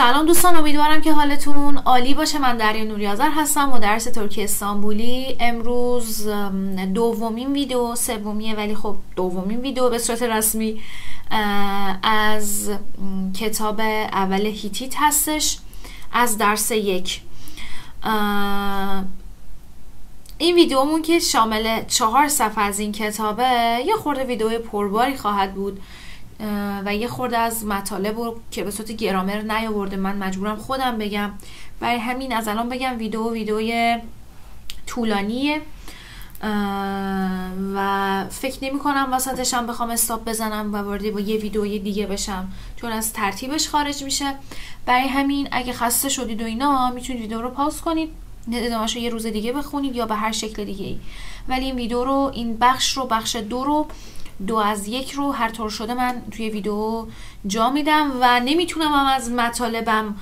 سلام دوستان امیدوارم که حالتون عالی باشه. من دریا نوریازر هستم مدرس ترکی استانبولی. امروز دومین ویدیو سومیه ولی خب دومین ویدیو به صورت رسمی از کتاب اول هیتیت هستش. از درس یک. این ویدیومون که شامل چهار صفحه از این کتابه یه خورده ویدیو پرباری خواهد بود. و یه خورده از مطالب رو که به صورت گرامر نیاورده من مجبورم خودم بگم. برای همین از الان بگم ویدیو ویدیوی طولانیه. و فکر نمی کنم وسطش هم بخوام استاپ بزنم و وارد با یه ویدیوی دیگه بشم چون از ترتیبش خارج میشه. برای همین اگه خسته شدید و اینا می‌تونید ویدیو رو پاس کنید. ادامهش رو یه روز دیگه بخونید یا به هر شکل دیگه ای ولی این ویدیو رو این بخش رو بخش دو رو دو از یک رو هر طور شده من توی ویدیو جا میدم و نمی‌تونم هم از مطالبم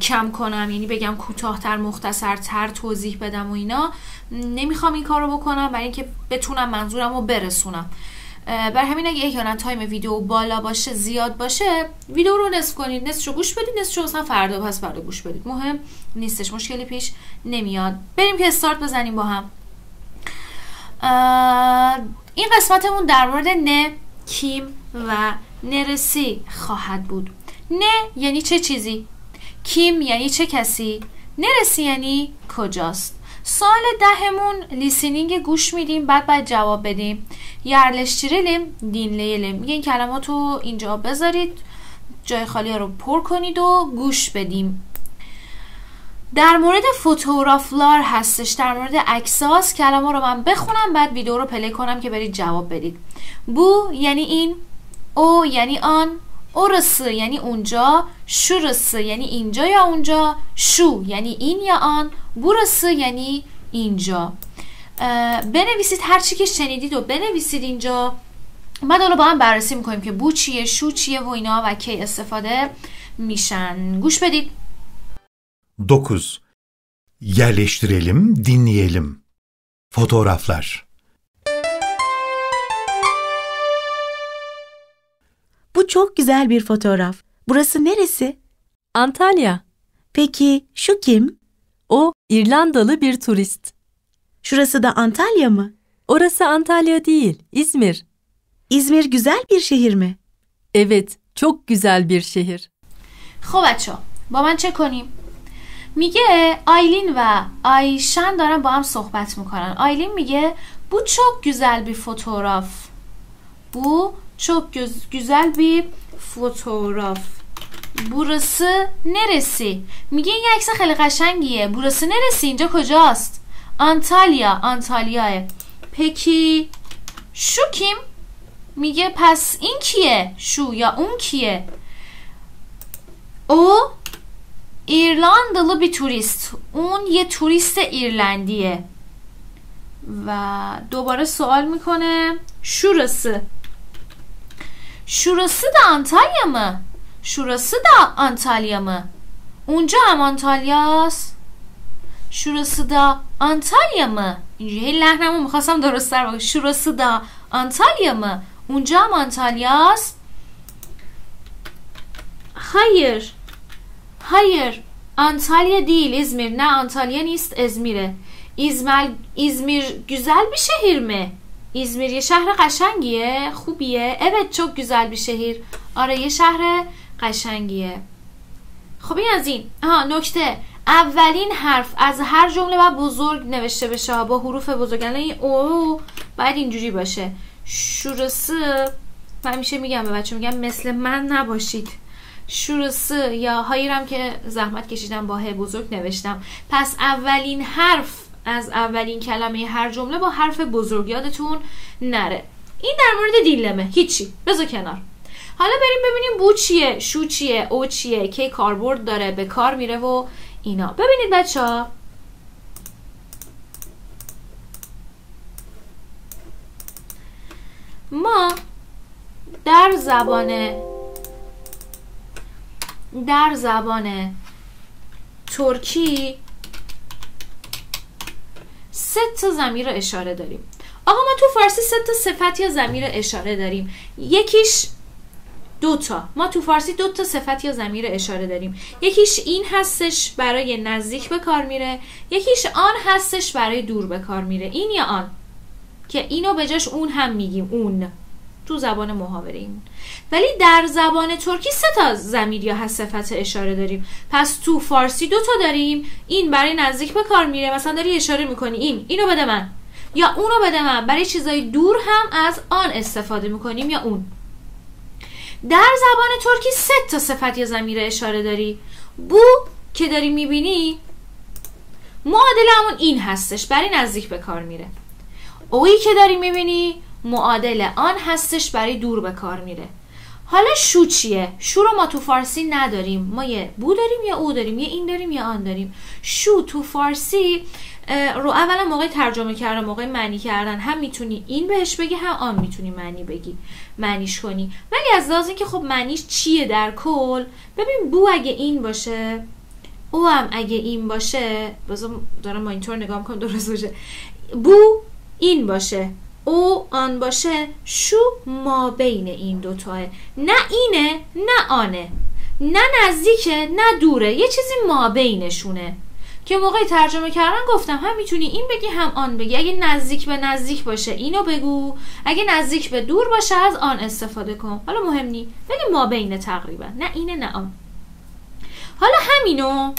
کم کنم. یعنی بگم کوتاهتر مختصرتر توضیح بدم و اینا. نمی‌خوام این کار رو بکنم برای اینکه بتونم منظورم رو برسونم. بر همین اگه احیانا تایم ویدیو بالا باشه زیاد باشه ویدیو رو نصف کنید. نصفشو گوش بدید نصفشو مثلا فردا پس فردا گوش بدید. مهم نیستش مشکلی پیش نمیاد. بریم که استارت بزنیم با هم. این قسمتمون در مورد ne kim و neresi خواهد بود. ne یعنی چه چیزی؟ kim یعنی چه کسی؟ neresi یعنی کجاست؟ سوال دهمون listening گوش میدیم بعد باید جواب بدیم. yerleştirelim dinleyelim این کلمات رو اینجا بذارید جای خالی رو پر کنید و گوش بدیم. در مورد fotoğraflar هستش در مورد اکساس کلمه رو من بخونم بعد ویدیو رو play کنم که برید جواب بدید. بو یعنی این او یعنی آن اورس یعنی اونجا شورس یعنی اینجا یا اونجا شو یعنی این یا آن بورس یعنی اینجا. بنویسید هر چی که شنیدید و بنویسید اینجا. بعد حالا با هم بررسی می‌کنیم که بو چیه شو چیه و اینا و کی استفاده میشن. گوش بدید. 9. Yerleştirelim, dinleyelim. Fotoğraflar. Bu çok güzel bir fotoğraf. Burası neresi? Antalya. Peki şu kim? O İrlandalı bir turist. Şurası da Antalya mı? Orası Antalya değil, İzmir. İzmir güzel bir şehir mi? Evet, çok güzel bir şehir. خب بچه با من چه کنیم؟ میگه آیلین و آیشن دارن با هم صحبت می‌کنن. آیلین میگه bu çok güzel bir fotoğraf bu çok güzel bir fotoğraf burası neresi میگه این عکس خیلی قشنگیه. burası neresi اینجا کجاست؟ آنتالیا. آنتالیاه. پکی شو کیم میگه پس این کیه؟ شو یا اون کیه؟ او ایرلاندlı bir turist اون یه توریست ایرلندیه و دوباره سوال می‌کنه شورası شورası da Antalya mı? Şurası da Antalya mı? اونجا هم آنتالیاست شورası da Antalya mı? اینجوری لحنمو می‌خواستم درست تر بگم شورası da Antalya mı? اونجا هم آنتالیاست hayır Hayır. Antalya değil İzmir. Ne Antalya نیست İzmir'e. İzmir, İzmir güzel bir şehir mi? İzmir یه شهر قشنگیه خوبیه evet çok güzel bir şehir. آره یه شهر قشنگیه خب این از این آها نکته اولین حرف از هر جمله باید بزرگ نوشته بشه با حروف بزرگ یعنی او باید اینجوری باشه شورسه من همیشه میگم به بچه میگم مثل من نباشید شورسه یا هایرم که زحمت کشیدم با ه بزرگ نوشتم. پس اولین حرف از اولین کلمه هر جمله با حرف بزرگ یادتون نره. این در مورد دیلمه. هیچی. بذار کنار. حالا بریم ببینیم بو چیه شو چیه او چیه کی کاربرد داره به کار میره و اینا. ببینید بچه ها. ما در زبان در زبان ترکی سه تا زمیر اشاره داریم. آقا ما تو فارسی سه تا صفت یا زمیر اشاره داریم. یکیش دوتا ما تو فارسی دوتا صفت یا زمیر اشاره داریم. یکیش این هستش برای نزدیک به کار میره. یکیش آن هستش برای دور به کار میره. این یا آن؟ که اینو به جاش اون هم میگیم. اون. تو زبان محاوره این ولی در زبان ترکی سه تا زمیر یا هست صفت اشاره داریم. پس تو فارسی دوتا داریم. این برای نزدیک به کار میره. مثلا داری اشاره می‌کنی. این. اینو بده من. یا اونو بده من. برای چیزای دور هم از آن استفاده می‌کنیم یا اون. در زبان ترکی سه تا صفت یا زمیر اشاره داری. بو که داری می‌بینی معادل همون این هستش. برای نزدیک به کار میره. اویی که داری می‌بینی معادل آن هستش برای دور به کار میره. حالا شو چیه؟ شو رو ما تو فارسی نداریم. ما یه بو داریم یا او داریم یه این داریم یا آن داریم. شو تو فارسی رو اولا موقع ترجمه کردن موقع معنی کردن هم می‌تونی این بهش بگی هم آن می‌تونی معنی بگی معنیش کنی. ولی از لحاظ که خب معنیش چیه در کل؟ ببین بو اگه این باشه او هم اگه این باشه بازم دارم با اینطور نگاه می‌کنم درست باشه. بو این باشه. او آن باشه شو ما بین این دوتاه. نه اینه نه آنه. نه نزدیکه نه دوره. یه چیزی ما بینشونه. که موقع ترجمه کردن گفتم هم می‌تونی این بگی هم آن بگی. اگه نزدیک به نزدیک باشه اینو بگو. اگه نزدیک به دور باشه از آن استفاده کن. حالا مهم نی. ولی ما بینه تقریبا. نه اینه نه آن. حالا همینو.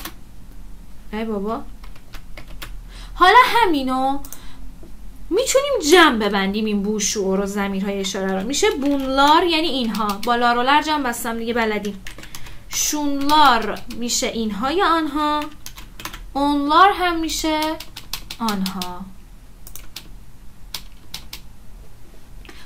ای بابا. حالا همینو می‌تونیم جمع ببندیم این بو شعور و زمیرهای اشاره رو. میشه بونلار یعنی اینها. با لار و لر جمع بستم دیگه بلدیم. شونلار میشه اینها یا آنها؟ اونلار هم میشه آنها.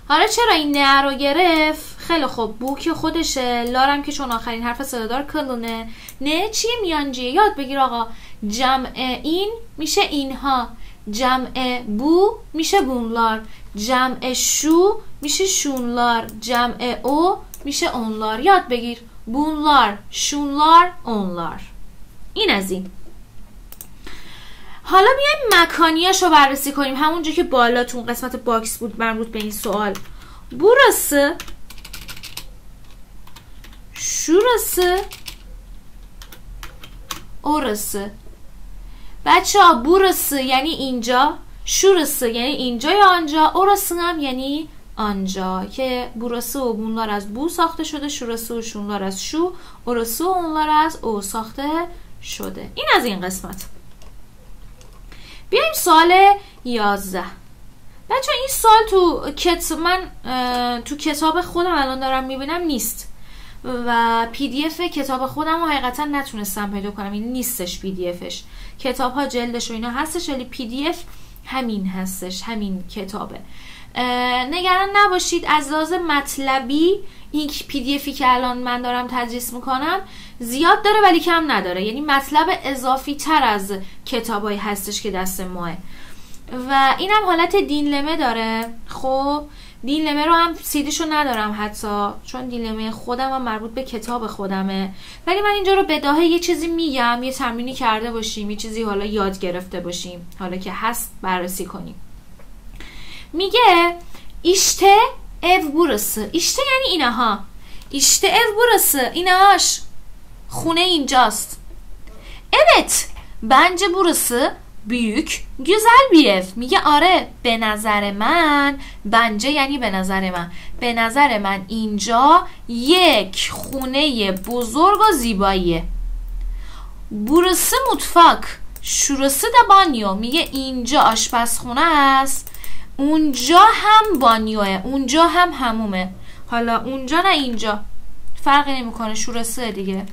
حالا چرا این نه رو گرفت؟ خیلی خوب بو که خودشه. لارم که چون آخرین حرف صدادار کلونه. نه چیه میانجیه؟ یاد بگیر آقا. جمع این میشه اینها. جمع بو میشه بونلار. جمع شو میشه شونلار. جمع او میشه اونلار. یاد بگیر. بونلار شونلار اونلار. این از این. حالا بیایم مکانیاش رو بررسی کنیم. همونجا که بالا تو قسمت باکس بود مربوط به این سوال. burası şurası orası بچه ها burası یعنی اینجا şurası یعنی اینجا یا آنجا؟ orası هم یعنی آنجا که burası و bunlar از بو ساخته شده شورası و شونlar از شو orası و onlar از او ساخته شده. این از این قسمت. بیایم سوال 11 بچه این سال تو کت من تو کتاب خودم الان دارم می‌بینم نیست. و پی دی اف کتاب خودم رو حقیقتا نتونستم پیدا کنم. این نیستش پی دی افش کتاب ها جلدش و اینا هستش ولی پی دی اف همین هستش همین کتابه. نگران نباشید از لحاظ مطلبی این پی دی افی که الان من دارم تدریس می‌کنم زیاد داره ولی کم نداره. یعنی مطلب اضافی تر از کتابایی هستش که دست ماست. و اینم حالت دینلمه داره. خب؟ دینلمه رو هم سیدیشو ندارم حتی چون دینلمه خودم هم مربوط به کتاب خودمه ولی من اینجا رو بداهه یه چیزی میگم یه تمرینی کرده باشیم یه چیزی حالا یاد گرفته باشیم حالا که هست بررسی کنیم میگه ایشته ev burası. İşte yani اینها. İşte ev burası. اینهاش. خونه اینجاست. Evet. Bence burası güzel bir ev. میگه آره به نظر من bence یعنی به نظر من. به نظر من اینجا یک خونه بزرگ و زیباییه. burası mutfak şurası da banyo میگه اینجا آشپزخونه است اونجا هم بانیوه اونجا هم همومه. حالا اونجا نه اینجا. فرقی نمی‌کنه شورسه دیگه.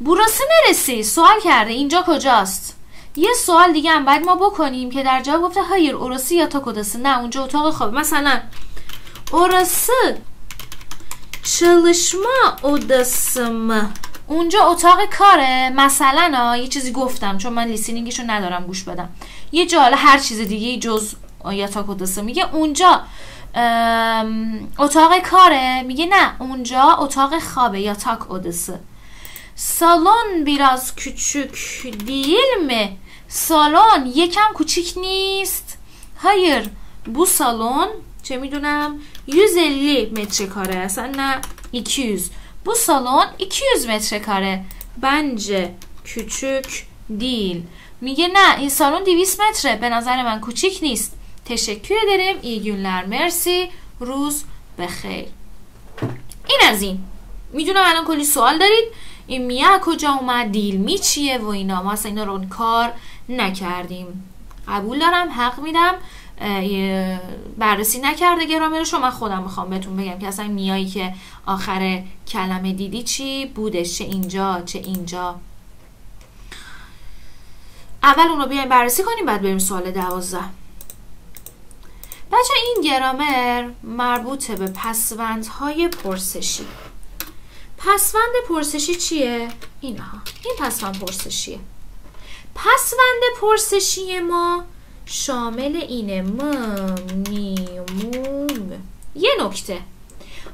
بوراسه نرسی سوال کرده. اینجا کجاست؟ یه سوال دیگه هم باید ما بکنیم که در جواب گفته هایر اوراسی یا تا کداسه نه اونجا اتاق خواب. مثلا اورası çalışma odası اونجا اتاق کاره. مثلا یه چیزی گفتم چون من لیسینینگشو ندارم گوش بدم. یه جا هر چیز دیگه جز یاتاک اودسه میگه اونجا اتاق کاره. میگه نه اونجا اتاق خوابه یاتاک اودسه سالن بیراز küçük değil mi? سالن یکم کوچیک نیست هایر بو سالن چه می‌دونم 150 metre kare اصلا نه 200 bu salon 200 metre kare bence küçük değil. میگه نه این سالن 200 متره به نظر من کوچیک نیست تشکر ederim. Iyi günler. مرسی روز بخیر این از این می‌دونم الان کلی سوال دارید این میه کجا اومد دیل می چیه و اینا. ما اصلا اینا رو کار نکردیم. قبول دارم حق میدم. بررسی نکرده گرامرش رو من خودم می‌خوام بهتون بگم که اصلا میایی که آخر کلمه دیدی چی بودش چه اینجا چه اینجا. اول اون رو بیایم بررسی کنیم بعد بریم سوال دوازده. بچه این گرامر مربوطه به پسوندهای پرسشی. پسوند پرسشی چیه؟ اینها این پسوند پرسشیه. پسوند پرسشی ما شامل اینه. م می موم یه نکته.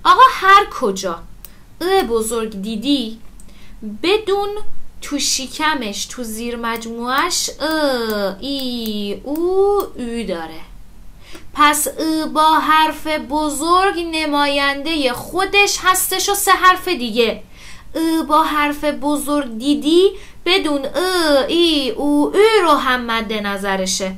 آقا هر کجا ا بزرگ دیدی بدون تو شیکمش تو زیر مجموعش ا ای او او داره. پس ا با حرف بزرگ نماینده خودش هستش و سه حرف دیگه. ا با حرف بزرگ دیدی بدون ا ای او او رو هم مد نظرشه.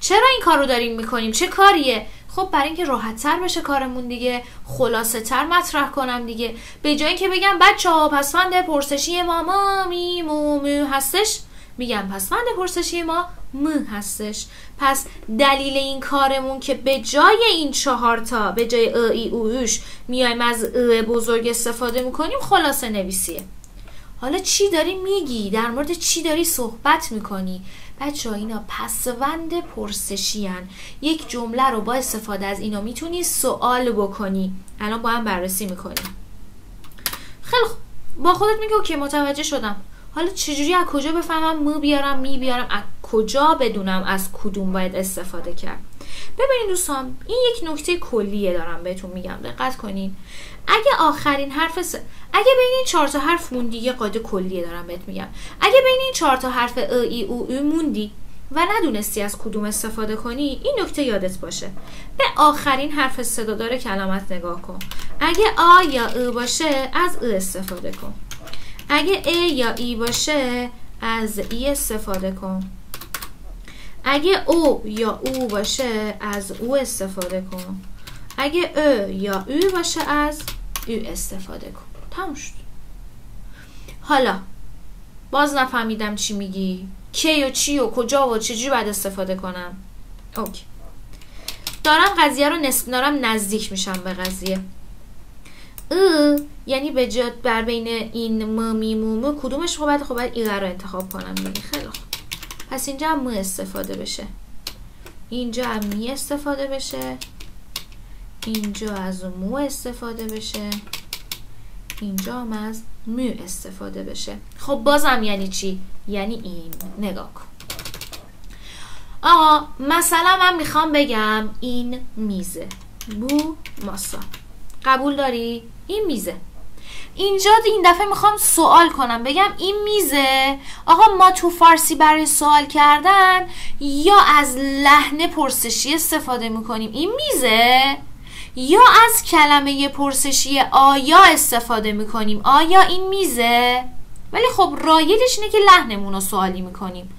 چرا این کار رو داریم می‌کنیم؟ چه کاریه؟ خب برای اینکه راحت تر بشه کارمون دیگه خلاصه تر مطرح کنم دیگه. به جای اینکه بگم بچه ها پسفند پرسشی ما ما می مو مو هستش میگم پسفند پرسشی ما م هستش. پس دلیل این کارمون که به جای این چهار تا به جای ا ای او اوش میایم از ا بزرگ استفاده می‌کنیم خلاصه نویسیه. حالا چی داری میگی؟ در مورد چی داری صحبت می‌کنی؟ بچه ها اینا پسوند پرسشی هن. یک جمله رو با استفاده از اینا می‌تونی سوال بکنی. الان با هم بررسی می‌کنیم. خیلی با خودت میگه اوکی متوجه شدم. حالا چجوری از کجا بفهمم مو بیارم می بیارم؟ از کجا بدونم از کدوم باید استفاده کرد؟ ببینید دوستان این یک نکته کلیه دارم بهتون میگم. دقت کنین. اگه آخرین حرف س... اگه بین این چهار تا حرف موندی یه قاعده کلیه دارم بهت میگم. اگه بین این چهار تا حرف ا ای او او موندی و ندونستی از کدوم استفاده کنی این نکته یادت باشه. به آخرین حرف صدادار کلمت نگاه کن. اگه آ یا او باشه از او استفاده کن. اگه ا یا ای باشه از ای استفاده کن. اگه او یا او باشه از او استفاده کن. اگه ا یا او باشه از او استفاده کن. تموم شد. حالا باز نفهمیدم چی میگی. کی و چی و کجا و چجوری باید استفاده کنم. اوکی. دارم قضیه رو نسب دارم نزدیک میشم به قضیه. ا یعنی به جد بر بین این م می مو کدومش خوبه خب باید رو انتخاب کنم دیگه. خیلی خوب. پس اینجا هم مو استفاده بشه. اینجا هم می استفاده بشه. اینجا از مو استفاده بشه. اینجا هم از مو استفاده بشه. خب بازم یعنی چی؟ یعنی این. نگاه کن. آقا مثلا من می‌خوام بگم این میزه. بو ماسا. قبول داری؟ این میزه. اینجا این دفعه می‌خوام سوال کنم. بگم این میزه؟ آقا ما تو فارسی برای سوال کردن یا از لحن پرسشی استفاده می‌کنیم؟ این میزه؟ یا از کلمه پرسشی آیا استفاده می‌کنیم؟ آیا این میزه؟ ولی خب رایجش اینه که لحنمون رو سوالی می‌کنیم.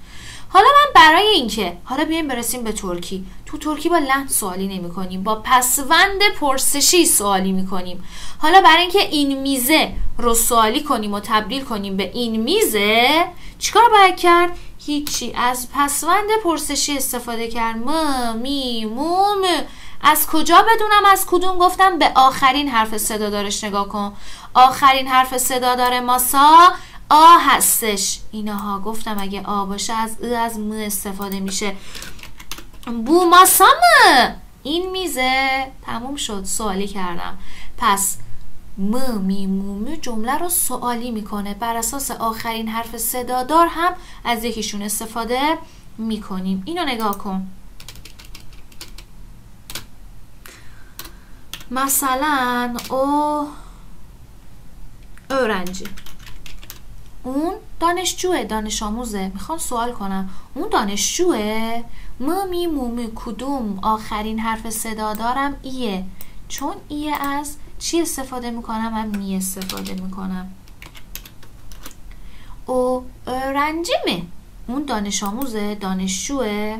حالا من برای اینکه حالا بیایم برسیم به ترکی. تو ترکی با لحن سوالی نمی کنیم با پسوند پرسشی سوالی می کنیم حالا برای اینکه این میزه رو سوالی کنیم و تبدیل کنیم به این میزه چیکار باید کرد؟ هیچی. از پسوند پرسشی استفاده کرد. م می موم از کجا بدونم؟ از کدوم؟ گفتم به آخرین حرف صدا دارش نگاه کن. آخرین حرف صدا داره ماسا. آ هستش. اینها گفتم اگه آ باشه از ا از م استفاده میشه. بو ماسامه این میزه. تموم شد. سوالی کردم. پس م می مو جمله رو سوالی می‌کنه. بر اساس آخرین حرف صدادار هم از یکیشون استفاده می‌کنیم. اینو نگاه کن. مثلا او öğrenci اون دانشجوه دانش آموزه. می‌خوام سوال کنم. اون دانشجوه؟ ممی مومی کدوم؟ آخرین حرف صدا دارم ایه. چون ایه از چی استفاده می‌کنم؟ من می استفاده می‌کنم. او رنجیمه. اون دانش آموزه دانشجوه.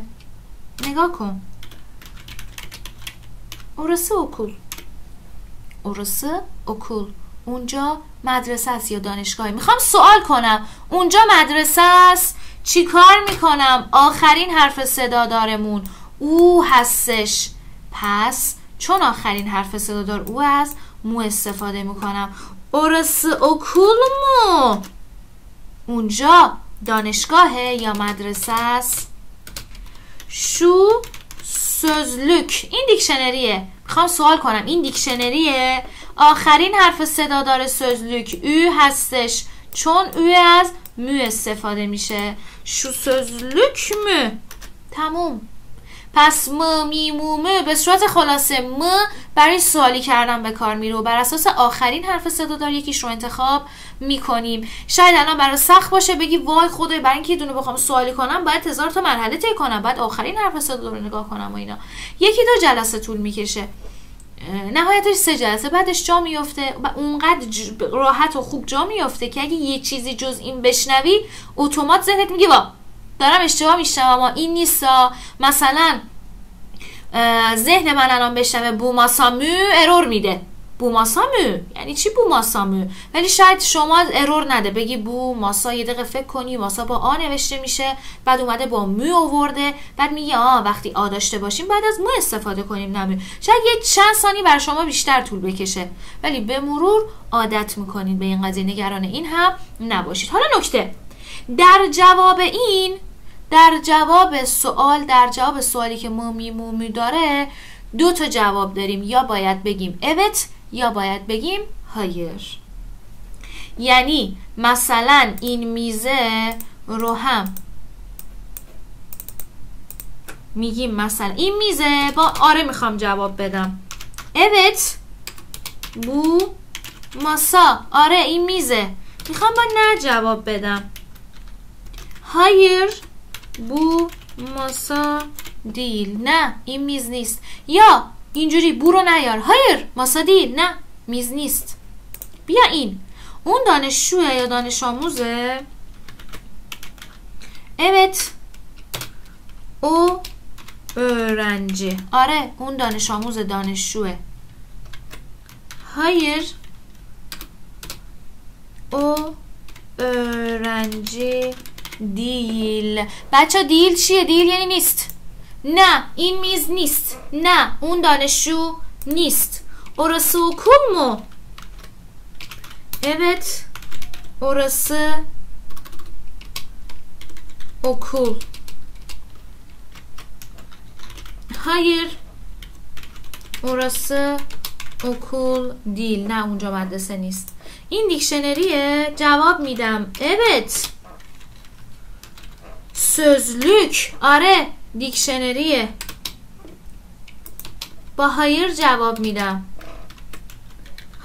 نگاه کن. اورسه اوکول. اورسه اوکول. اونجا مدرسه است یا دانشگاهی؟ می‌خوام سوال کنم. اونجا مدرسه است؟ چی کار می‌کنم؟ آخرین حرف صدا دارمون او هستش. پس چون آخرین حرف صدا دار او از مو استفاده می‌کنم. اورس اوکول مو اونجا دانشگاهه یا مدرسه است؟ شو سوزلوک. این دیکشنریه. می‌خوام سوال کنم. این دیکشنریه؟ آخرین حرف صدا داره سوزلوک او هستش. چون او از مو استفاده میشه. شو سوزلوک مو. تموم. پس م می مو مو. به صورت خلاصه م برای سوالی کردن به کار میره و بر اساس آخرین حرف صدا دار یکیش رو انتخاب می‌کنیم. شاید الان برای سخت باشه بگی وای خدای برای اینکه دونه بخوام سوالی کنم باید هزار تا مرحله طی کنم بعد آخرین حرف صدا رو نگاه کنم و اینا. یکی دو جلسه طول می‌کشه. نهایتش سه جلسه. بعدش جا میفته و اونقدر راحت و خوب جا میفته که اگه یه چیزی جز این بشنوی اتومات ذهنت میگه وا دارم اشتباه میشنوم اما این نیستا. مثلا ذهن من الان بشنوه بوماسامو ارور میده. بوماسامو یعنی چی بوماسامو ولی شاید شما ارور نده. بگی بو ماسا یه دقیقه فکر کنی ماسا با آ نوشته میشه بعد اومده با مو آورده بعد میگه آ وقتی آ داشته باشیم بعد از مو استفاده کنیم نمو شاید یه چند ثانی بر شما بیشتر طول بکشه. ولی به مرور عادت می‌کنید به این قضیه. نگران این هم نباشید. حالا نکته. در جواب این در جواب سوال در جواب سوالی که مومی مومی داره دو تا جواب داریم. یا باید بگیم اوت یا باید بگیم هایر. یعنی مثلا این میزه رو هم میگیم مثلا. این میزه با آره می‌خوام جواب بدم. اوت بو ماسا آره این میزه. می‌خوام با نه جواب بدم. هایر بو ماسا دیل نه این میز نیست. یا اینجوری بو رو نیار. هایر ماسا دیل نه میز نیست. بیا این. اون دانشجوه یا دانش آموزه؟ Evet او öğrenci آره اون دانش آموز دانشجوه. Hayır او öğrenci دیل. بچه دیل چیه؟ دیل یعنی نیست. نه این میز نیست. نه اون دانشجو نیست. okul mu? Evet orası okul Hayır orası okul değil نه اونجا مدرسه نیست. این دیکشنریه؟ جواب میدم. evet Sözlük آره. دیکشنریه. با هایر جواب میدم.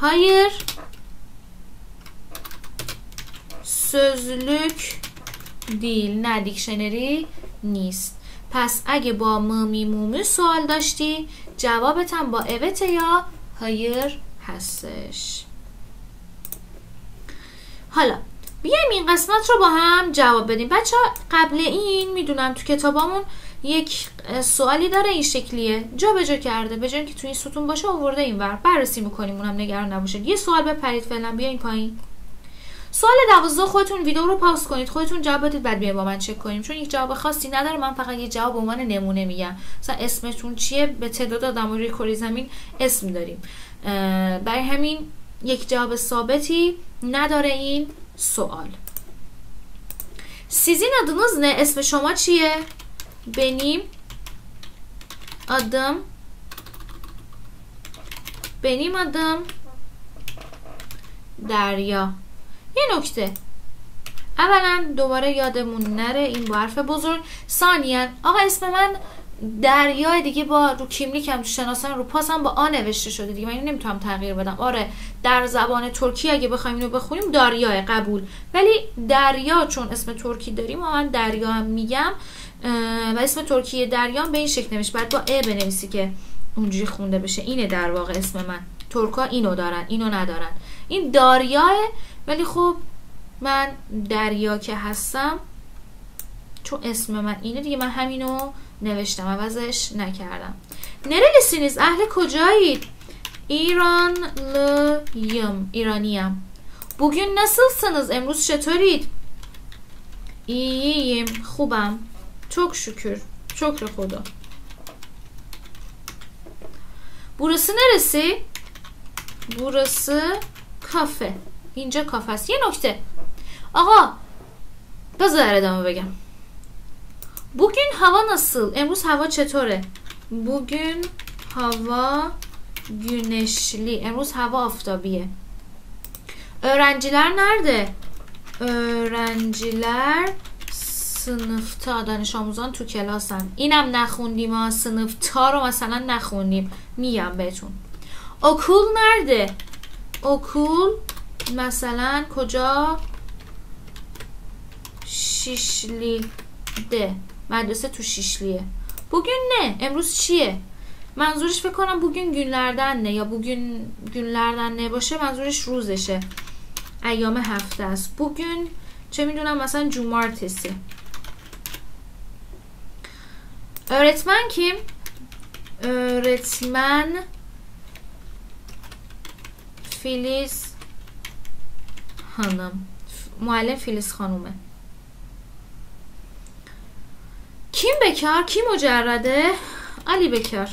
هایر sözlük دیل. نه دیکشنری نیست. پس اگه با ممی مومی سوال داشتی جوابت هم با اوت یا هایر هستش. حالا بیایم این قسمت رو با هم جواب بدیم. بچه قبل این می‌دونم تو کتابامون یک سوالی داره این شکلیه. جا به جا کرده به جای که تو این ستون باشه آورده این ور. بررسی می‌کنیم اونم نگران نباشید یه سوال بپرید فعلا بیاین پایین. سوال دوازده خودتون ویدیو رو پاس کنید. خودتون جواب بدید بعد بیاین با من چک کنیم. چون یک جواب خاصی نداره من فقط یه جواب به عنوان نمونه میگم. مثلا اسمتون چیه؟ به تعداد آدم روی کره زمین اسم داریم. برای همین یک جواب ثابتی نداره این سوال. adınız ne? اسم شما چیه؟ Benim adım Benim adım دریا یه نکته اولا دوباره یادمون نره این با بزرگ ثانیا آقا اسم من دریا دیگه با رو کیملیک هم شناسان رو پاس هم با آ نوشته شده دیگه من اینو نمی‌تونم تغییر بدم آره در زبان ترکی اگه بخوایم اینو بخونیم دریاه قبول ولی دریا چون اسم ترکی داریم و من دریا هم میگم و اسم ترکی دریا به این شکل نمیشه بعد با ا بنویسی که اونجوری خونده بشه. اینه در واقع اسم من. ترکا اینو دارن اینو ندارن. این داریاه ولی خب من دریا که هستم چون اسم من اینه دیگه من همینو نوشتم. عوضش نکردم. نرلسینیز اهل کجایید ایران لیم ایرانیم. bugün nasılsınız امروز چطورید؟ İyiyim خوبم. Çok şükür çok خدا Burası neresi? Burası kafe. اینجا کافه است. یه نکته. آقا بذار ادامه بگم. Bugün hava nasıl? امروز hava چطوره؟ Bugün hava güneşli. امروز hava آفتابیه. Öğrenciler nerede? Öğrenciler sınıfta دانش آموزان تو کلاسن. اینم نخوندیم ها تا رو مثلا نخوندیم. میگم بهتون. okul nerede okul مثلا کجا؟ ده مدرسه تو شیشلیه. bugün ne امروز چیه؟ منظورش فکر کنم bugün günlerden نه یا bugün günlerden نه باشه منظورش روزشه. ایام هفته است. bugün چه می‌دونم مثلا cumartesi Öğretmen kim? Öğretmen Filiz Hanım. Muallim Filiz خانومه. kim bekar kim مجرده؟ علی bekar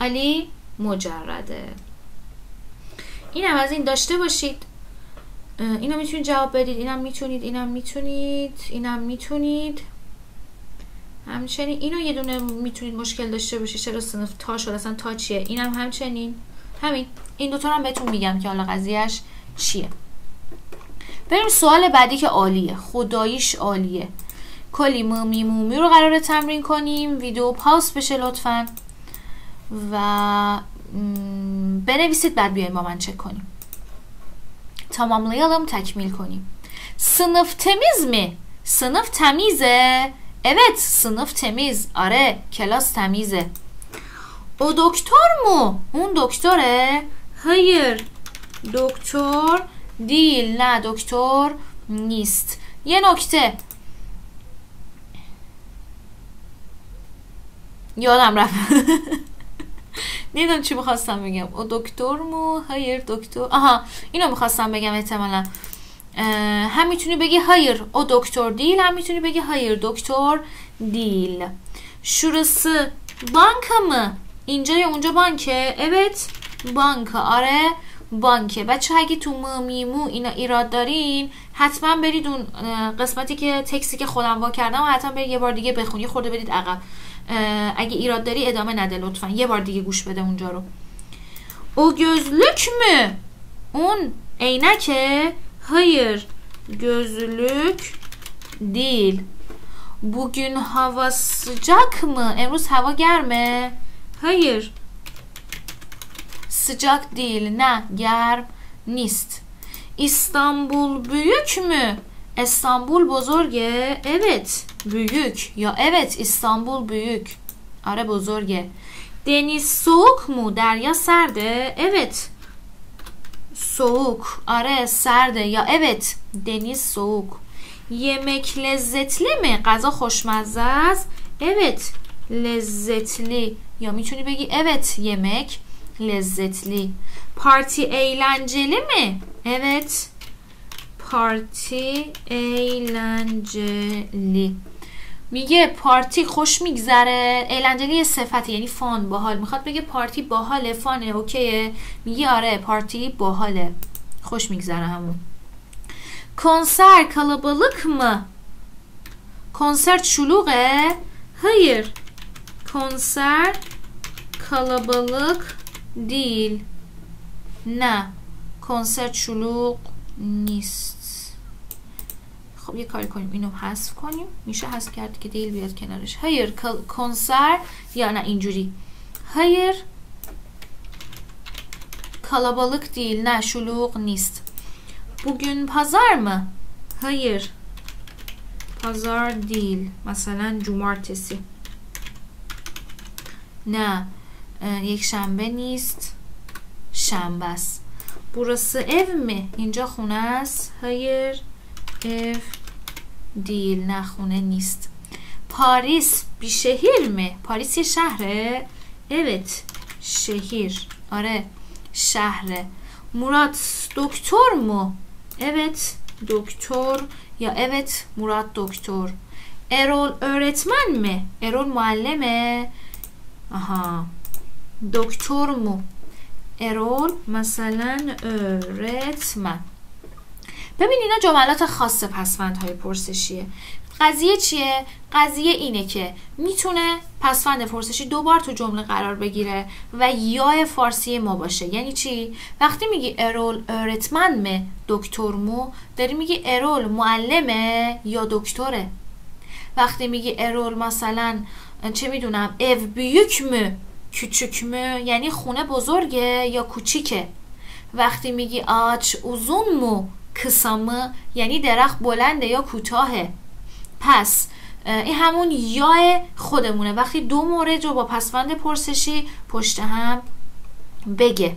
علی مجرده. اینم از این داشته باشید. اینو می‌تونید جواب بدید. اینم می‌تونید اینم می‌تونید اینم می‌تونید. همچنین اینو یه دونه می‌تونید مشکل داشته باشید چرا صنف تا شد؟ اصلا تا چیه؟ اینم همچنین. همین. این دوتا هم بهتون میگم که حالا قضیهش چیه. بریم سوال بعدی که عالیه. خداییش عالیه. کلی مومی مومی رو قرار تمرین کنیم. ویدیو پاس بشه لطفا. و بنویسید بعد بیاین با من چک کنیم. tamamlayalım تکمیل کنیم. سنف تمیز می سنف تمیزه. Evet sınıf temiz. Are kelas temize. O doktor mu? Un doktore. Hayır. Doktor değil. Ne doktor nist. Ye nokte. یادم رفت نمی‌دونم چی می‌خواستم بگم او دکتر مو هایر دکتر آها اینو می‌خواستم بگم احتمالا هم می‌تونی بگی هایر او دکتر دیل هم می‌تونی بگی هایر دکتر دیل. شورسه بانک mı? اینجا یا اونجا بانکه؟ evet بانک. آره بانکه. بچه اگه تو مو میمو اینا ایراد دارین حتما برید اون قسمتی که تکسی که خودم وا کردم و حتما برید یه بار دیگه بخونی خورده برید عقب. اگه ایراد داری ادامه نده لطفا. یه بار دیگه گوش بده اونجا رو. او gözlük mü? اون عینکه؟ Hayır, gözlük değil. Bugün hava sıcak mı? Emruz hava germe. Hayır. Sıcak değil. Ne? Germ nist. İstanbul büyük mü? İstanbul bozorge. Evet. Büyük. Ya evet İstanbul büyük. Ara bozorge. Deniz soğuk mu? Derya serde. Evet. سوک. آره سرده. یا اوت دنیز سوک. یمک لذتلی می غذا خوشمزه است. evet lezzetli یا می‌تونی بگی evet yemek lezzetli parti eğlenceli mi evet parti eğlenceli میگه پارتی خوش میگذره eğlenceli یه صفتی یعنی fun باحال می‌خواد بگه پارتی باحاله fun ه okay ه میگه آره پارتی باحاله خوش میگذره همون konser kalabalık mı? Konser şuluğe? Hayır. Konser kalabalık değil. Ne? Konser şuluk nist. خب یه کاری کنیم اینو حذف کنیم. میشه حذف کرد که دیل بیاد کنارش. هایر کنسر یا نه اینجوری. هایر kalabalık değil. نه شلوغ نیست. bugün pazar mı hayır pazar değil. مثلا cumartesi نه یک شنبه نیست. شنبه است. burası ev mi اینجا خونه است. Hayır ev دیل نخونه نیست. پاریس بیشهیرمه پاریس یه شهره. اوت شهیر. آره شهره. مراد دکتر مو. اوت دکتر یا اوت مراد دکتر. ارول ارتمن مه ارول معلمه. آها. دکتر مو. ارول مثلا ارتمن ببین اینا جملات خاص پسوندهای پرسشیه قضیه چیه؟ قضیه اینه که می‌تونه پسفند پرسشی دو بار تو جمله قرار بگیره و یا فارسی ما باشه یعنی چی؟ وقتی میگی ارول ارتمن مه دکتر مو داری میگی ارول معلمه یا دکتره وقتی میگی ارول مثلا چه می‌دونم او بیوک مو küçük مو یعنی خونه بزرگه یا کوچیکه وقتی میگی آچ اوزون مو کسامه یعنی درخت بلنده یا کوتاهه پس این همون یا خودمونه وقتی دو مورد رو با پسوند پرسشی puşta هم بگه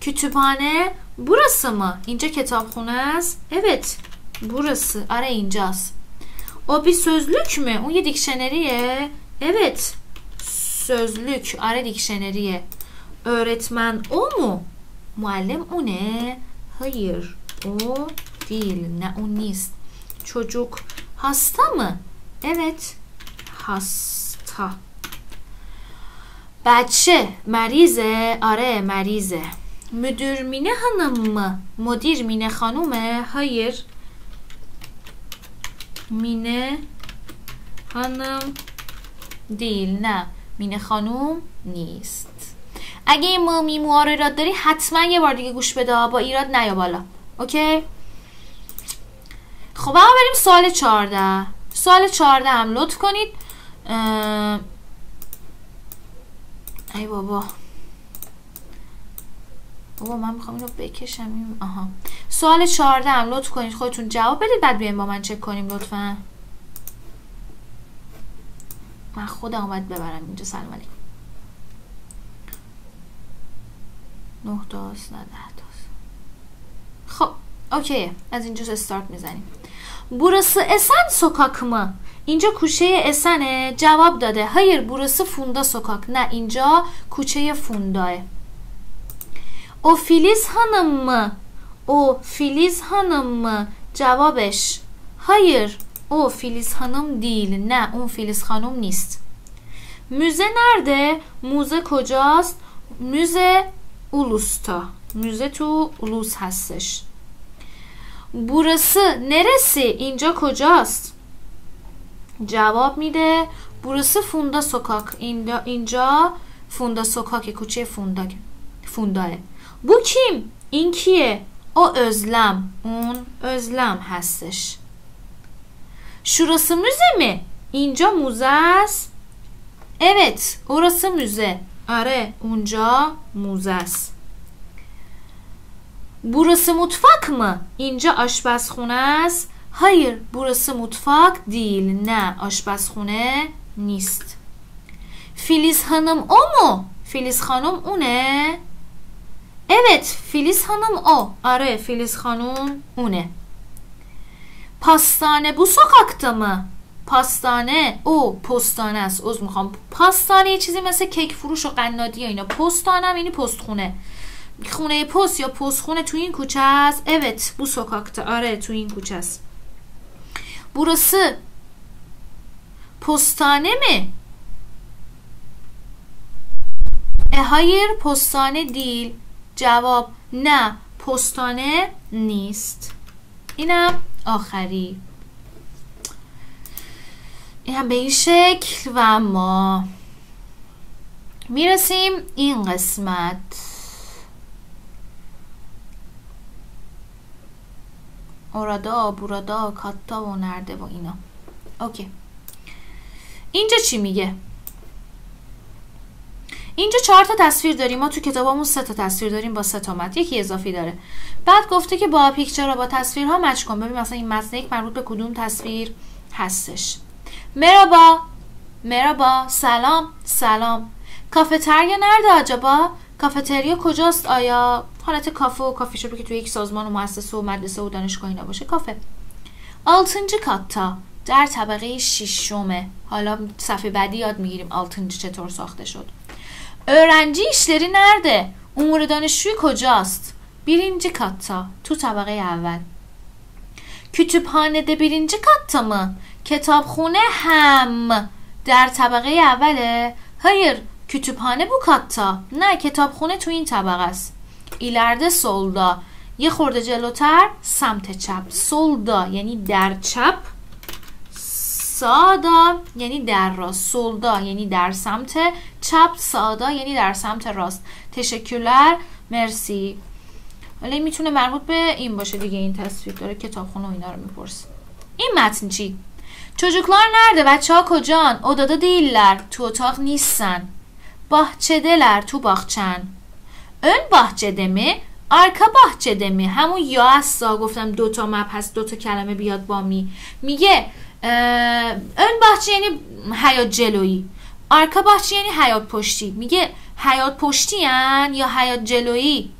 kütüphane burası mı? اینجا کتابخونه است. Evet. Burası. آره اینجاست. O bir sözlük mü? اون یه دیکشنریه. Evet. Sözlük. آره دیکشنریه. Öğretmen mu? Muallim o ne? Hayır. O değil. Ne o نیست. Çocuk hasta mı? Evet. Hasta. بچه مریضه آره مریضه مدیر مینه hanım mı مدیر مینه خانومه hayır مینه hanım değil نه مینه خانوم نیست اگه این مو میموها رو ایراد داری حتما یه بار دیگه گوش بده با ایراد نیا بالا اوکی؟ خب اما بریم سوال 14 سوال 14 هم لطف کنید. ای بابا. بابا من می‌خوام اینو بکشم. آها. سوال 14 هم لطف کنید. خودتون جواب بدید بعد بیایم با من چک کنیم لطفا. من خودم اومد ببرم اینجا. سلام علیکم. نه تاست نه اوکی از اینجا استارت می‌زنیم. بورسه اسن سوکاک ما اینجا کوچه اسنه. جواب داده. Hayır burası Funda Sokak. نه اینجا کوچه فونداه. O Filiz Hanım mı O Filiz Hanım mı جوابش. Hayır o Filiz Hanım değil. نه اون فیلیز خانم نیست. Müze nerede. موزه کجاست؟ Müze Ulus'ta. موزه تو اولوس هستش. Burası neresi? اینجا کجاست؟ جواب میده burası Funda sokak. اینجا Funda sokak کوچه فوندا فونداه. Bu kim? این کیه؟ O Özlem. اون Özlem هستش. Şurası müze mi? اینجا موزه است. Evet, orası müze. آره, اونجا موزه است. Burası mutfak mı? اینجا آشپزخونه است. hayır burası mutfak değil. نه آشپزخونه نیست. Filiz hanım o mu? Hanım اونه? Evet Filiz hanım o. آره Filiz hanım اونه. Pastane bu sokakta mı? پاستانه او پستانه است عذر می‌خوام پاستانه یه چیزی مثل کیک فروش و قنادی و اینا پستانه هم یعنی پستخونه خونه پست یا پست خونه تو این کوچه است؟ Evet bu sokakta. آره تو این کوچه است. Burası mi e hayır postane değil. جواب نه پستانه نیست. اینم آخری. این هم به این شکل و ما می‌رسیم این قسمت. اورادا برادا کاتا و نرده و اینا. اوکی. اینجا چی میگه؟ اینجا چهار تا تصویر داریم. ما تو کتابمون سه تا تصویر داریم با سه تا متن. یکی اضافی داره. بعد گفته که با پیکچر را با تصویرها مچ کن. ببین مثلا این متن یک مربوط به کدوم تصویر هستش. مرابا مرابا سلام. سلام. کافتریا نرده عجبا کافتریا کجاست آیا؟ حالت کافه و کافی شپی که توی یک سازمان و مؤسسه و مدرسه و دانشگاهی نباشه کافه آلتنجی کاتا در طبقه ششمه حالا صفحه بعدی یاد می‌گیریم آلتنجی چطور ساخته şod. Öğrenci işleri nerede? امور دانشجوی کجاست؟ birinci katta تو طبقه اول kütüphanede birinci katta mı? کتابخونه هم در طبقه اوله؟ hayır kütüphane bu katta نه کتابخونه تو این طبقه است ایلرده solda یه خورده جلوتر سمت چپ solda یعنی در چپ سادا یعنی در راست سولدا یعنی در سمت چپ سادا یعنی در سمت راست تشکلر مرسی حالا می‌تونه مربوط به این باشه دیگه این تصویر داره کتابخونه و اینا رو میپرس این متن چی Çocuklar nerede? بچه ها کجان؟ odada değiller. تو اتاق نیستن. bahçedeler. تو باغچن. Ön bahçede mi؟ arka bahçede mi؟ همون یا هستا گفتم دوتا مپ هست دوتا کلمه بیاد با می میگه ön bahçe یعنی حیات جلویی arka bahçe یعنی حیات پشتی میگه حیات پشتی یا حیات جلویی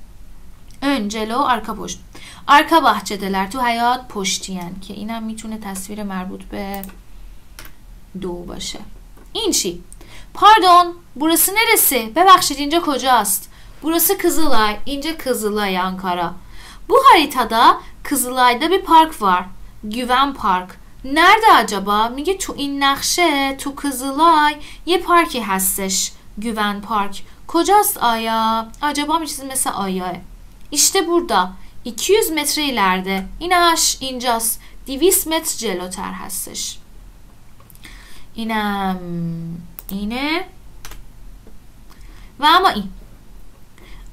ön جلو arka پشت arka bahçedeler تو حیات پشتی که اینم می‌تونه تصویر مربوط به دو باشه این چی؟ پاردون burası neresi؟ ببخشید اینجا کجاست؟ Burası Kızılay اینجا Kızılay Ankara bu haritada Kızılay'da bir park var Güven Park nerede acaba میگه تو این نقشه تو Kızılay یه پارکی هستش Güven Park کجاست آیا acaba bir چیزی مثل آیاه işte burada 200 metre ileride اینش اینجاست 200 متر جلوتر هستش اینم اینه و اما این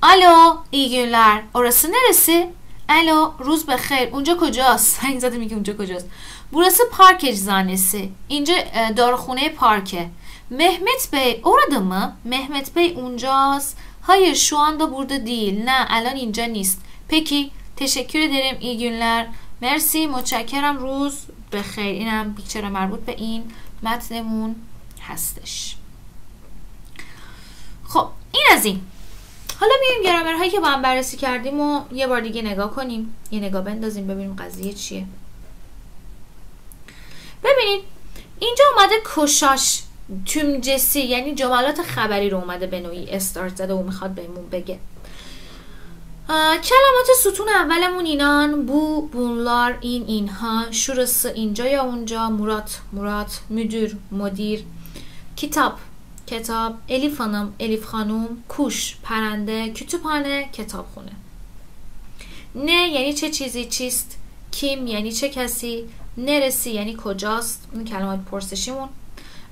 الو iyi günler orası neresi الو روز بخیر اونجا کجاست این زده میگه اونجا کجاست burası park eczanesi اینجا داروخونه پارکه Mehmet Bey orada mı? Mehmet Bey اونجاست. Hayır şu anda burada değil. Ne الان اینجا نیست. Peki teşekkür ederim. iyi günler. مرسی متشکرم روز بخیر اینم پیکچر مربوط به این متنمون هستش خب این از این حالا بیایم گرامر هایی که با هم بررسی کردیم و یه بار دیگه نگاه کنیم. یه نگاه بندازیم ببینیم قضیه چیه. ببینید اینجا اومده کشاش تümcesi یعنی جملات خبری رو اومده به نوعی استارت زده و می‌خواد بهمون بگه. کلمات ستون اولمون اینان بو بونلار این اینها شورس اینجا یا اونجا مرات مرات مدیر مدیر کتاب. کتاب الیف خانم الیف خانوم کوش پرنده کتابخانه کتابخونه. نه یعنی چه چیزی چیست کیم یعنی چه کسی نرسی یعنی کجاست این کلمات پرسشیمون.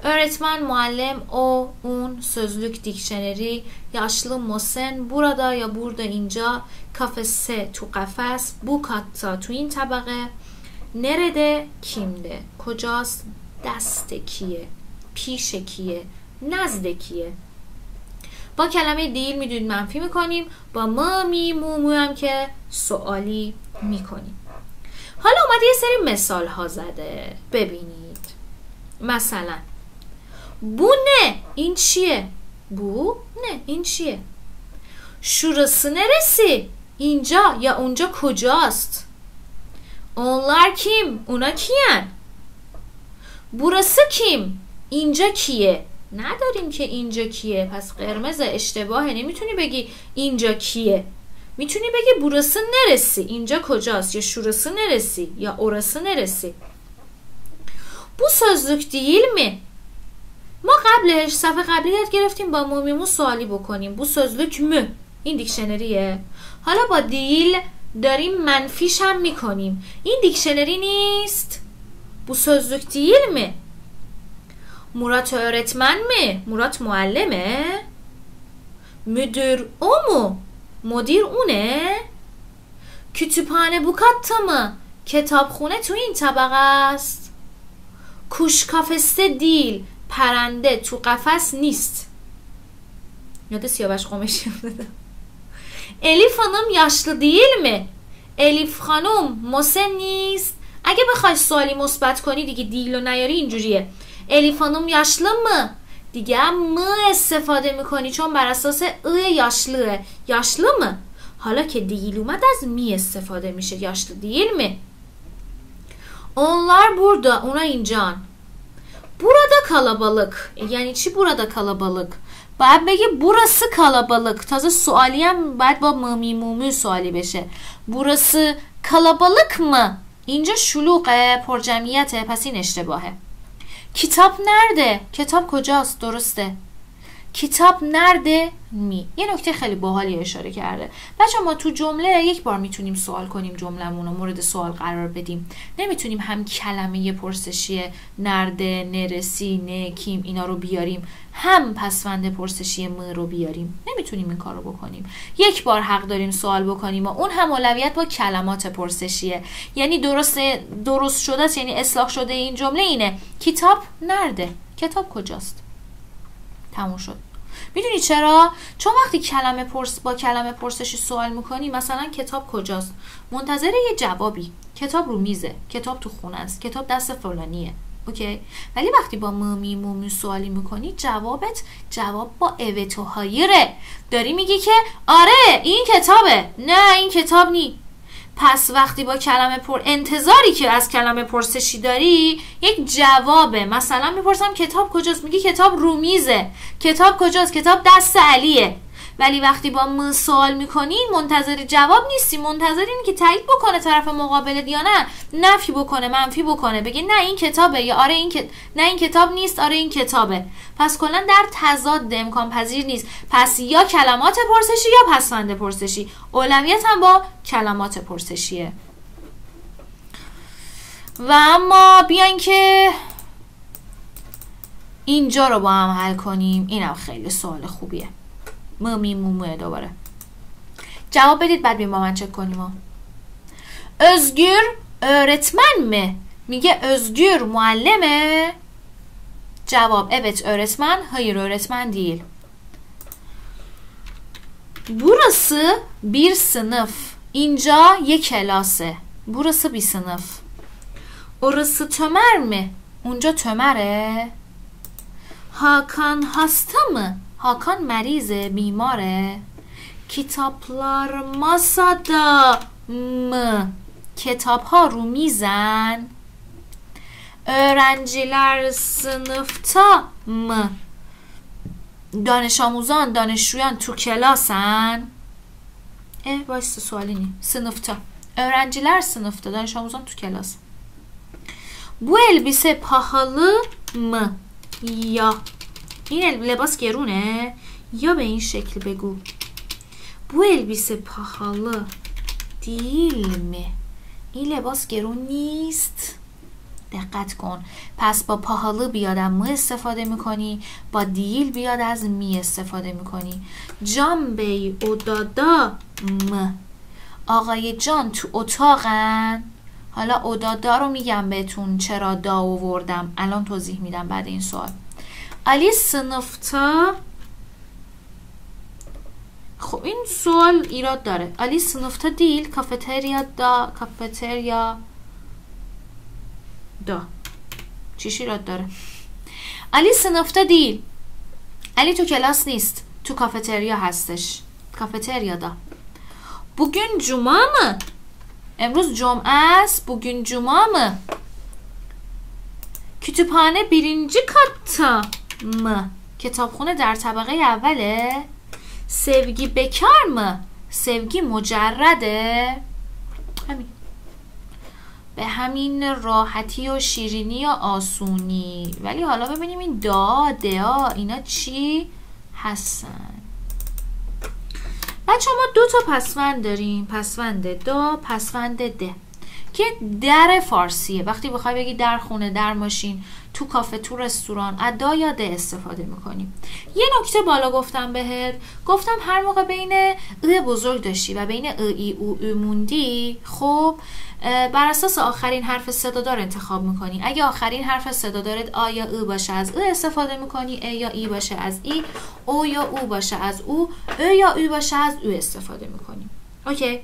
Öğretmen, muallim, o, un, sözlük, dikşeneri, yaşlı mosen, burada ya burada inca, kafese tu kafes, bu katta tu این طبقه, nerede, kimde, kocast, دست کیه؟ پیش کیه؟ نزد کیه با کلمه دیل می‌دونید منفی می‌کنیم با ما می مو مو هم که سوالی می‌کنیم حالا اومده یه سری مثال ها زده ببینید مثلا Bu ne? این چیه؟ Bu ne? این چیه؟ Şurası neresi? اینجا یا اونجا کجاست؟ Onlar kim? Ona kiyen? Burası kim? اینجا کیه؟ نداریم که اینجا کیه. پس قرمز اشتباهه. نمی‌تونی بگی اینجا کیه. می‌تونی بگی burası neresi اینجا کجاست؟ یا şurası neresi یا orası neresi bu sözlük değil mi ما قبلش صفحه قبلی یاد گرفتیم با مومیمو سوالی بکنیم. بو سözlük مو این دیکشنریه. حالا با دیل داریم منفیش هم می‌کنیم. این دیکشنری نیست. bu sözlük değil mi Murat öğretmen mi Murat معلمه. müdür o mu مدیر اونه. kütüphane bu katta mı کتابخونه تو این طبقه است. کوشکافسته دیل. پرنده تو قفس نیست. یاد سیاوش قمشی الیف خانم yaşlı değil mi الیف خانم مسن نیست. اگه بخوای سوالی مثبت کنی دیگه دیل و نیاری اینجوریه. الیف خانم yaşlı mı دیگه م استفاده می‌کنی چون بر اساس ای یاشلوه یاشلو mı حالا که دیل اومد از می استفاده میشه یاشlı değil mi onlar burada ona اینجان Burada kalabalık. یعنی چی burada kalabalık؟ باید بگه burası kalabalık. تازه سوالی هم باید با ممی مومی سوالی بشه. burası kalabalık mı؟ اینجا شلوغه پرجمعیته پس این اشتباهه. کتاب nerede؟ کتاب کجاست؟ درسته. کتاب نرده می. یه نکته خیلی باحالی اشاره کرده. بچه ما تو جمله یک بار می‌تونیم سوال کنیم جملمون رو مورد سوال قرار بدیم. نمی‌تونیم هم کلمه پرسشی نرده نرسی نه کیم اینا رو بیاریم هم پسوند پرسشی م رو بیاریم. نمی‌تونیم این کار رو بکنیم. یک بار حق داریم سوال بکنیم و اون هم اولویت با کلمات پرسشیه. یعنی درست درست شده یعنی اصلاح شده این جمله اینه. کتاب نرده. کتاب کجاست؟ تموم شد. می‌دونی چرا؟ چون وقتی کلمه پرس با کلمه پرسشی سوال می‌کنی مثلا کتاب کجاست؟ منتظر یه جوابی. کتاب رو میزه. کتاب تو خونه است. کتاب دست فلانیه. اوکی؟ ولی وقتی با ممی مومی سوالی می‌کنی جوابت جواب با اوتو هایره داری میگی که آره این کتابه. نه این کتاب نی پس وقتی با کلمه پر انتظاری که از کلمه پرسشی داری یک جوابه. مثلا می‌پرسم کتاب کجاست؟ میگی کتاب رومیزه. کتاب کجاست؟ کتاب دست علیه. ولی وقتی با من سوال می‌کنی منتظر جواب نیستی. منتظر اینی که تایید بکنه طرف مقابل یا نه. نفی بکنه منفی بکنه. بگه نه این کتابه. یا آره این نه این کتاب نیست. آره این کتابه. پس کلا در تضاد امکان پذیر نیست. پس یا کلمات پرسشی یا پسوند پرسشی. اولویت هم با کلمات پرسشیه. و اما بیاین که اینجا رو با هم حل کنیم. اینم خیلی سوال خوبیه. ممی موموه دوباره جواب بدید بعد بیم با من چک کنیم Özgür öğretmen mi? میگه Özgür معلمه جواب evet öğretmen hayır öğretmen değil Burası bir sınıf اینجا یک کلاسه Burası bir sınıf Orası tömer mi? اونجا tömere Hakan hasta mı? هاکان مریضه بیماره. کتابلار ماسادا م کتاب ها رو میزن. ارنجیلر سنفتا م دانش آموزان دانشجویان تو کلاسن. اه باید سوالی نی. سنفتا. ارنجیلر سنفتا دانش آموزان تو کلاس. بو البیسه پاهالی م یا این لباس گرونه؟ یا به این شکل بگو. بو البیس پاهاله دیل این لباس گرون نیست. دقت کن. پس با پاهاله بیاد از مو استفاده می‌کنی؟ با دیل بیاد از می استفاده می‌کنی. جان بی اودادا م. آقای جان تو اتاقن. حالا اودادا رو میگم بهتون چرا دا آوردم. الان توضیح میدم بعد این سوال. Ali sınıfta خب این سوال ایراد داره. علی سنفته دیل کافتریا دا کافتریا دا. چیش ایراد داره؟ علی سنفته دیل. علی تو کلاس نیست. تو کافتریا هستش. کافتریا دا. بگن جمعه ما امروز جمعه است. بگن جمعه ما کتبانه برینجی کتا م. کتابخونه در طبقه اوله. سوگی بکار م. سوگی مجرده. همین. به همین راحتی و شیرینی و آسونی. ولی حالا ببینیم این دا دیا اینا چی هستن؟ بچه ما دو تا پسوند داریم. پسوند دا پسوند ده. که در فارسیه. وقتی بخوای بگی در خونه در ماشین تو کافه تو رستوران. ادا یا ده استفاده می‌کنیم یه نکته بالا گفتم بهت. گفتم هر موقع بین ا بزرگ داشتی و بین ا ای او او موندی خب بر اساس آخرین حرف صدادار انتخاب می‌کنی. اگه آخرین حرف صدادارت آ یا او باشه از ا استفاده می‌کنی ا یا ای باشه از ای او یا او باشه از او ا یا او باشه از او استفاده می‌کنی. اوکی.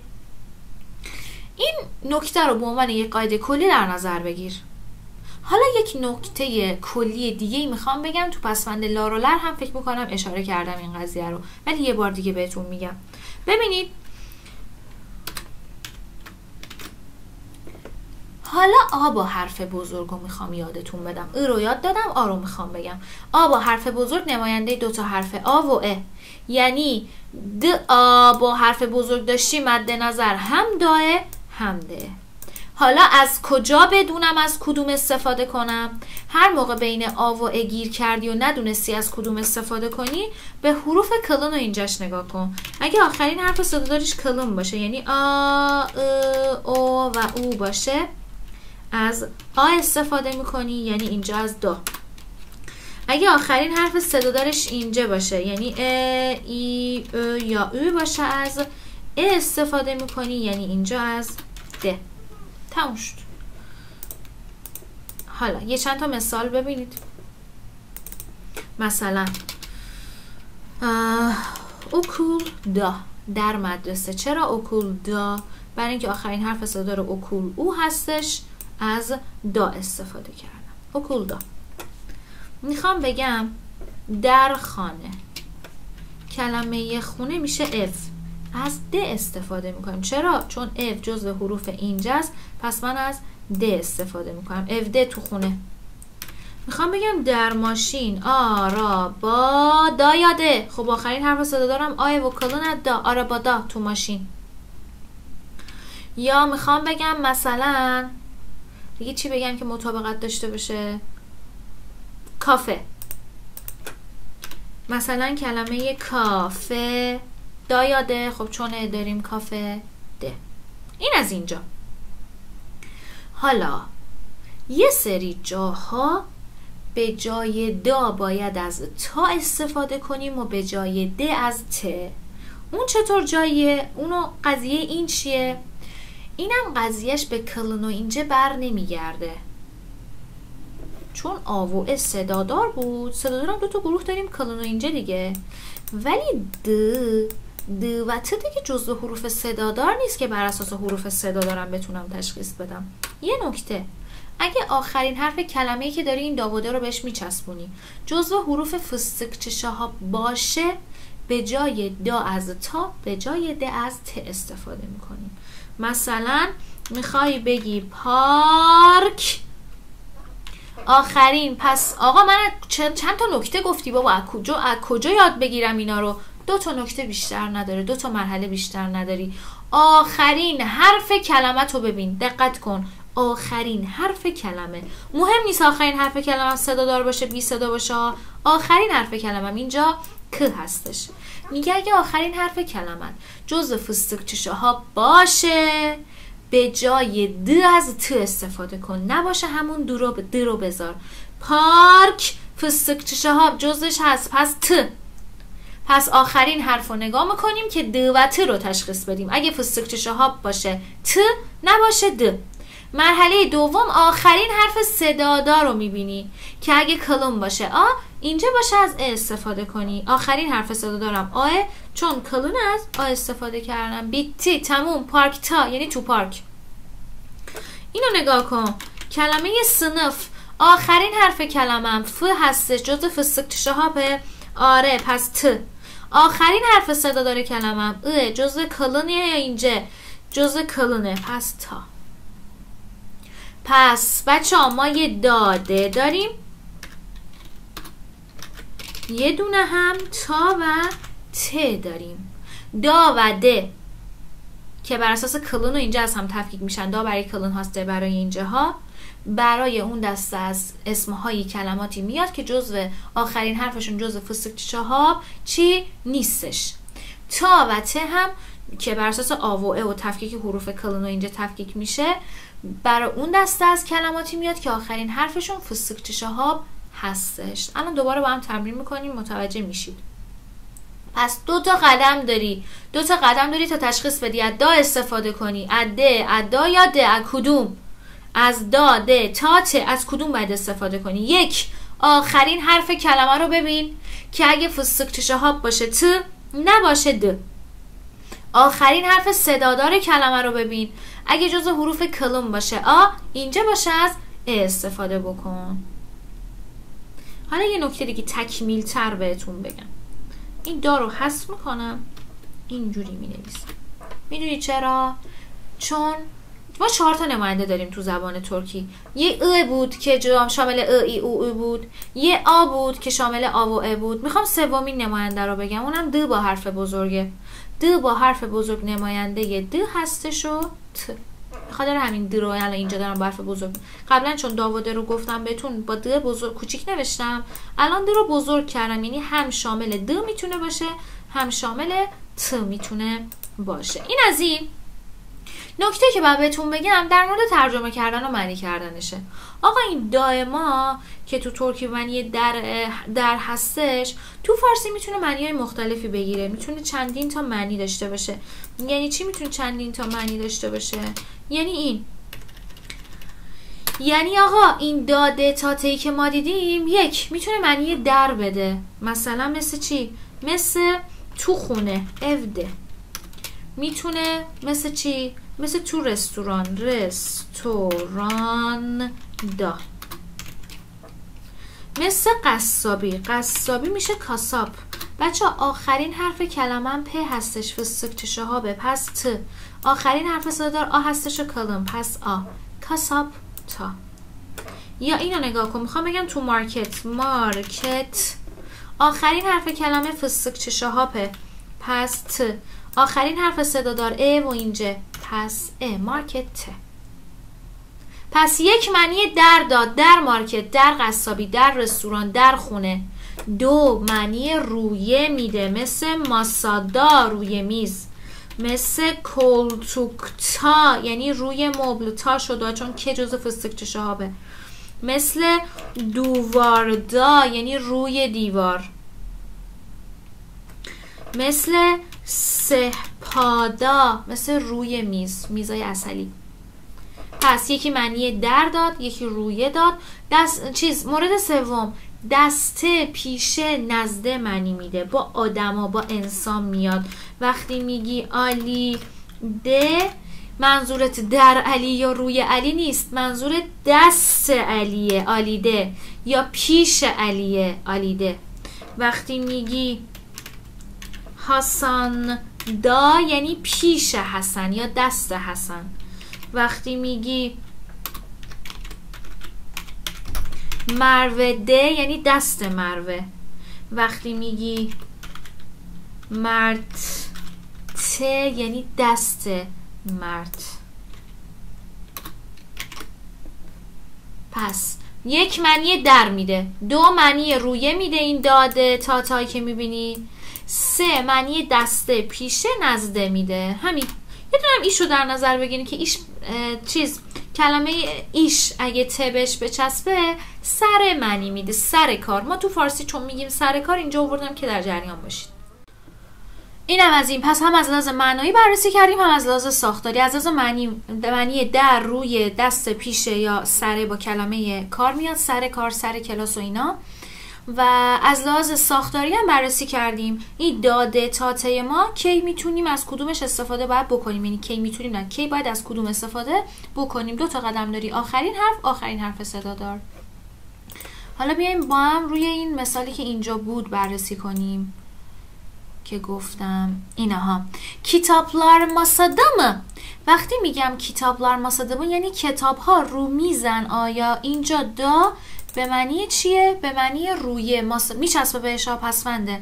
این نکته رو به عنوان یک قاعده کلی در نظر بگیر. حالا یک نکته کلی دیگه ای می‌خوام بگم. تو پسوند لارولر هم فکر می‌کنم اشاره کردم این قضیه رو ولی یه بار دیگه بهتون میگم. ببینید حالا آ با حرف بزرگ رو می‌خوام یادتون بدم. ای رو یاد دادم آ رو می‌خوام بگم. آ با حرف بزرگ نماینده دوتا حرف آ و ا. یعنی د آ با حرف بزرگ داشتی مد نظر هم داه هم ده حالا از کجا بدونم از کدوم استفاده کنم؟ هر موقع بین آ و ا گیر کردی و ندونستی از کدوم استفاده کنی به حروف کلون رو اینجاش نگاه کن. اگه آخرین حرف صدادارش کلون باشه یعنی آ او و او باشه از آ استفاده می‌کنی یعنی اینجا از دا اگه آخرین حرف صدادارش اینجا باشه یعنی ا ای او یا او باشه از ا استفاده می‌کنی یعنی اینجا از ده تموم شد. حالا یه چند تا مثال ببینید. مثلا okulda در مدرسه. چرا okulda؟ برای اینکه آخرین حرف صدادار okul u هستش از da استفاده کردم. okulda. می‌خوام بگم در خانه. کلمه خونه میشه ev از de استفاده می‌کنیم. چرا؟ چون ev جزو حروف اینجاست پس من از de استفاده می‌کنم. evde تو خونه. می‌خوام بگم در ماشین. آرا با دا یاده خب آخرین حرف صدا دارم. آی و کلون دا. آرا با دا تو ماشین. یا می‌خوام بگم مثلا دیگه چی بگم که مطابقت داشته باشه؟ کافه. مثلا کلمه کافه. دا یاده خب چون داریم کافه ده. این از اینجا. حالا یه سری جاها به جای دا باید از تا استفاده کنیم و به جای د از ت. اون چطور جاییه؟ اونو قضیه این چیه؟ اینم قضیهش به کلن و اینجا بر نمیگرده. چون آ و صدادار بود صدادار هم دو تا گروه داریم کلن و اینجا دیگه. ولی د د و ت دیگه جزو حروف صدادار نیست که بر اساس حروف صدادارم بتونم تشخیص بدم. یه نکته. اگه آخرین حرف کلمه‌ای که داری این داوده رو بهش میچسبونی. جزو حروف فستکچشه ها باشه به جای دا از تا به جای د از ت استفاده می‌کنیم مثلا می‌خوای بگی پارک. آخرین پس آقا من چند تا نکته گفتی بابا؟ از کجا از کجا یاد بگیرم اینا رو؟ دو تا نکته بیشتر نداره دو تا مرحله بیشتر نداری. آخرین حرف کلمه تو ببین دقت کن. آخرین حرف کلمه. مهم نیست آخرین حرف کلمه صدا دار باشه بی صدا باشه. آخرین حرف کلمه اینجا که هستش. میگه اگه آخرین حرف کلمه جز فستق ها باشه به جای د از ت استفاده کن. نباشه همون دو رو, رو بذار. پارک فستق ها جزش هست. پس ت. پس آخرین حرف رو نگاه می‌کنیم که د و ت رو تشخیص بدیم. اگه فستق شهاب باشه ت نباشه د. مرحله دوم آخرین حرف صدادار رو می‌بینی. که اگه کلون باشه آ اینجا باشه از ا استفاده کنی. آخرین حرف صدادارم آ چون کلون از آ استفاده کردم. بیتی تموم پارک تا یعنی تو پارک. اینو نگاه کن. کلمه سنف آخرین حرف کلمم. ف هستش جز فستق شهابه آره پس ت. آخرین حرف صدا داره کلمم. ا جزء کلونه یا اینجا جزء کلونه. پس تا. پس بچه ما یه داده داریم. یه دونه هم تا و ت داریم. دا و د که بر اساس کلون و اینجا از هم تفکیک میشن. دا برای کلون هاسته برای اینجاها. برای اون دسته از اسمهایی کلماتی میاد که جزو آخرین حرفشون جزو فسق چهاب چی؟ نیستش. تا و ته هم که بر اساس ا و تفکیک حروف کلون و اینجا تفکیک میشه برای اون دسته از کلماتی میاد که آخرین حرفشون فسکچ شهاب هستش. الان دوباره با هم تمرین می‌کنیم متوجه میشید. پس دو تا قدم داری. دو تا قدم داری تا تشخیص بدی. از دا استفاده کنی. از ده از دا یا ده؟ از کدوم؟ از دا ده تا ت از کدوم باید استفاده کنی؟ یک. آخرین حرف کلمه رو ببین که اگه فسکچ شهاب باشه ت نباشه د. آخرین حرف صدادار کلمه رو ببین. اگه جز حروف کلم باشه آ اینجا باشه از ا استفاده بکن. حالا یه نکته دیگه تکمیل تر بهتون بگم. این دا رو حذف می‌کنم. اینجوری می نویسم می‌دونی چرا؟ چون ما چهار تا نماینده داریم تو زبان ترکی. یه ا بود که شامل ا ای او, او بود. یه آ بود که شامل آ و ا بود. می‌خوام سومین نماینده رو بگم. اونم د با حرف بزرگه. د با حرف بزرگ نماینده د هستش و ت. خاطر همین د رو الان اینجا دارم با حرف بزرگ. قبلا چون داوده رو گفتم بهتون با د بزرگ کوچیک نوشتم. الان د رو بزرگ کردم. یعنی هم شامل د می‌تونه باشه هم شامل ت می‌تونه باشه. این از این. نکته که باید بهتون بگم در مورد ترجمه کردن و معنی کردنشه. آقا این دائما که تو ترکی معنی در در هستش تو فارسی می‌تونه معنی های مختلفی بگیره. می‌تونه چندین تا معنی داشته باشه. یعنی چی می‌تونه چندین تا معنی داشته باشه؟ یعنی این. یعنی آقا این داده تاتی که ما دیدیم یک می‌تونه معنی در بده. مثلا مثل چی؟ مثل تو خونه evde می‌تونه مثل چی؟ مثل تو رستوران رستوران دا. مثل قصابی. قصابی میشه کاساب. بچه آخرین حرف کلمه پ هستش. فسک شهابه پس ت. آخرین حرف صدار آ هستش و کلم. پس آ. کاساب تا. یا اینو نگاه کن. می‌خوام بگم تو مارکت. مارکت. آخرین حرف کلمه فسک شهابه پس ت. آخرین حرف صدادار ا و اینجا پس ا مارکت پس یک معنی در داد در مارکت در قصابی در رستوران در خونه. دو معنی رویه میده مثل ماسادا روی میز. مثل کلتوکتا یعنی روی مبل تا شده چون که جز فستک شهابه. مثل دوواردا یعنی روی دیوار. مثل سهپادا مثل روی میز میزای اصلی پس یکی معنی در داد یکی رویه داد. دست چیز مورد سوم دسته پیشه نزده معنی میده. با آدما با انسان میاد. وقتی میگی علی ده منظورت در علی یا روی علی نیست. منظور دست علیه آلیده یا پیش علیه آلیده وقتی میگی حسن دا یعنی پیش حسن یا دست حسن. وقتی میگی مروه ده یعنی دست مروه. وقتی میگی مرد ت یعنی دست مرد. پس یک معنی در میده. دو معنی رویه میده این داده تا تایی که می‌بینی. سه معنی دسته پیشه نزده میده. همین. یه دونم ایشو در نظر بگیرید که ایش چیز کلمه ایش اگه تبش بچسبه سر معنی میده سر کار. ما تو فارسی چون میگیم سر کار اینجا آوردم که در جریان باشید اینم از این. پس هم از لحاظ معنایی بررسی کردیم هم از لحاظ ساختاری. از لحاظ معنی معنی در روی دست پیشه یا سر با کلمه کار میاد سر کار سر کلاس و اینا. و از لحاظ ساختاری هم بررسی کردیم. این داده تاته ما کی می‌تونیم از کدومش استفاده باید بکنیم؟ یعنی کی می‌تونیم نه کی باید از کدوم استفاده بکنیم؟ دو تا قدم داری. آخرین حرف آخرین حرف صدا دار حالا بیایم با هم روی این مثالی که اینجا بود بررسی کنیم که گفتم اینها. کتابlar masada mı وقتی میگم کتابlar masada یعنی کتاب ها رو میزن آیا اینجا دا به معنی چیه؟ به معنی روی ماس... میچسبه بهش پسونده.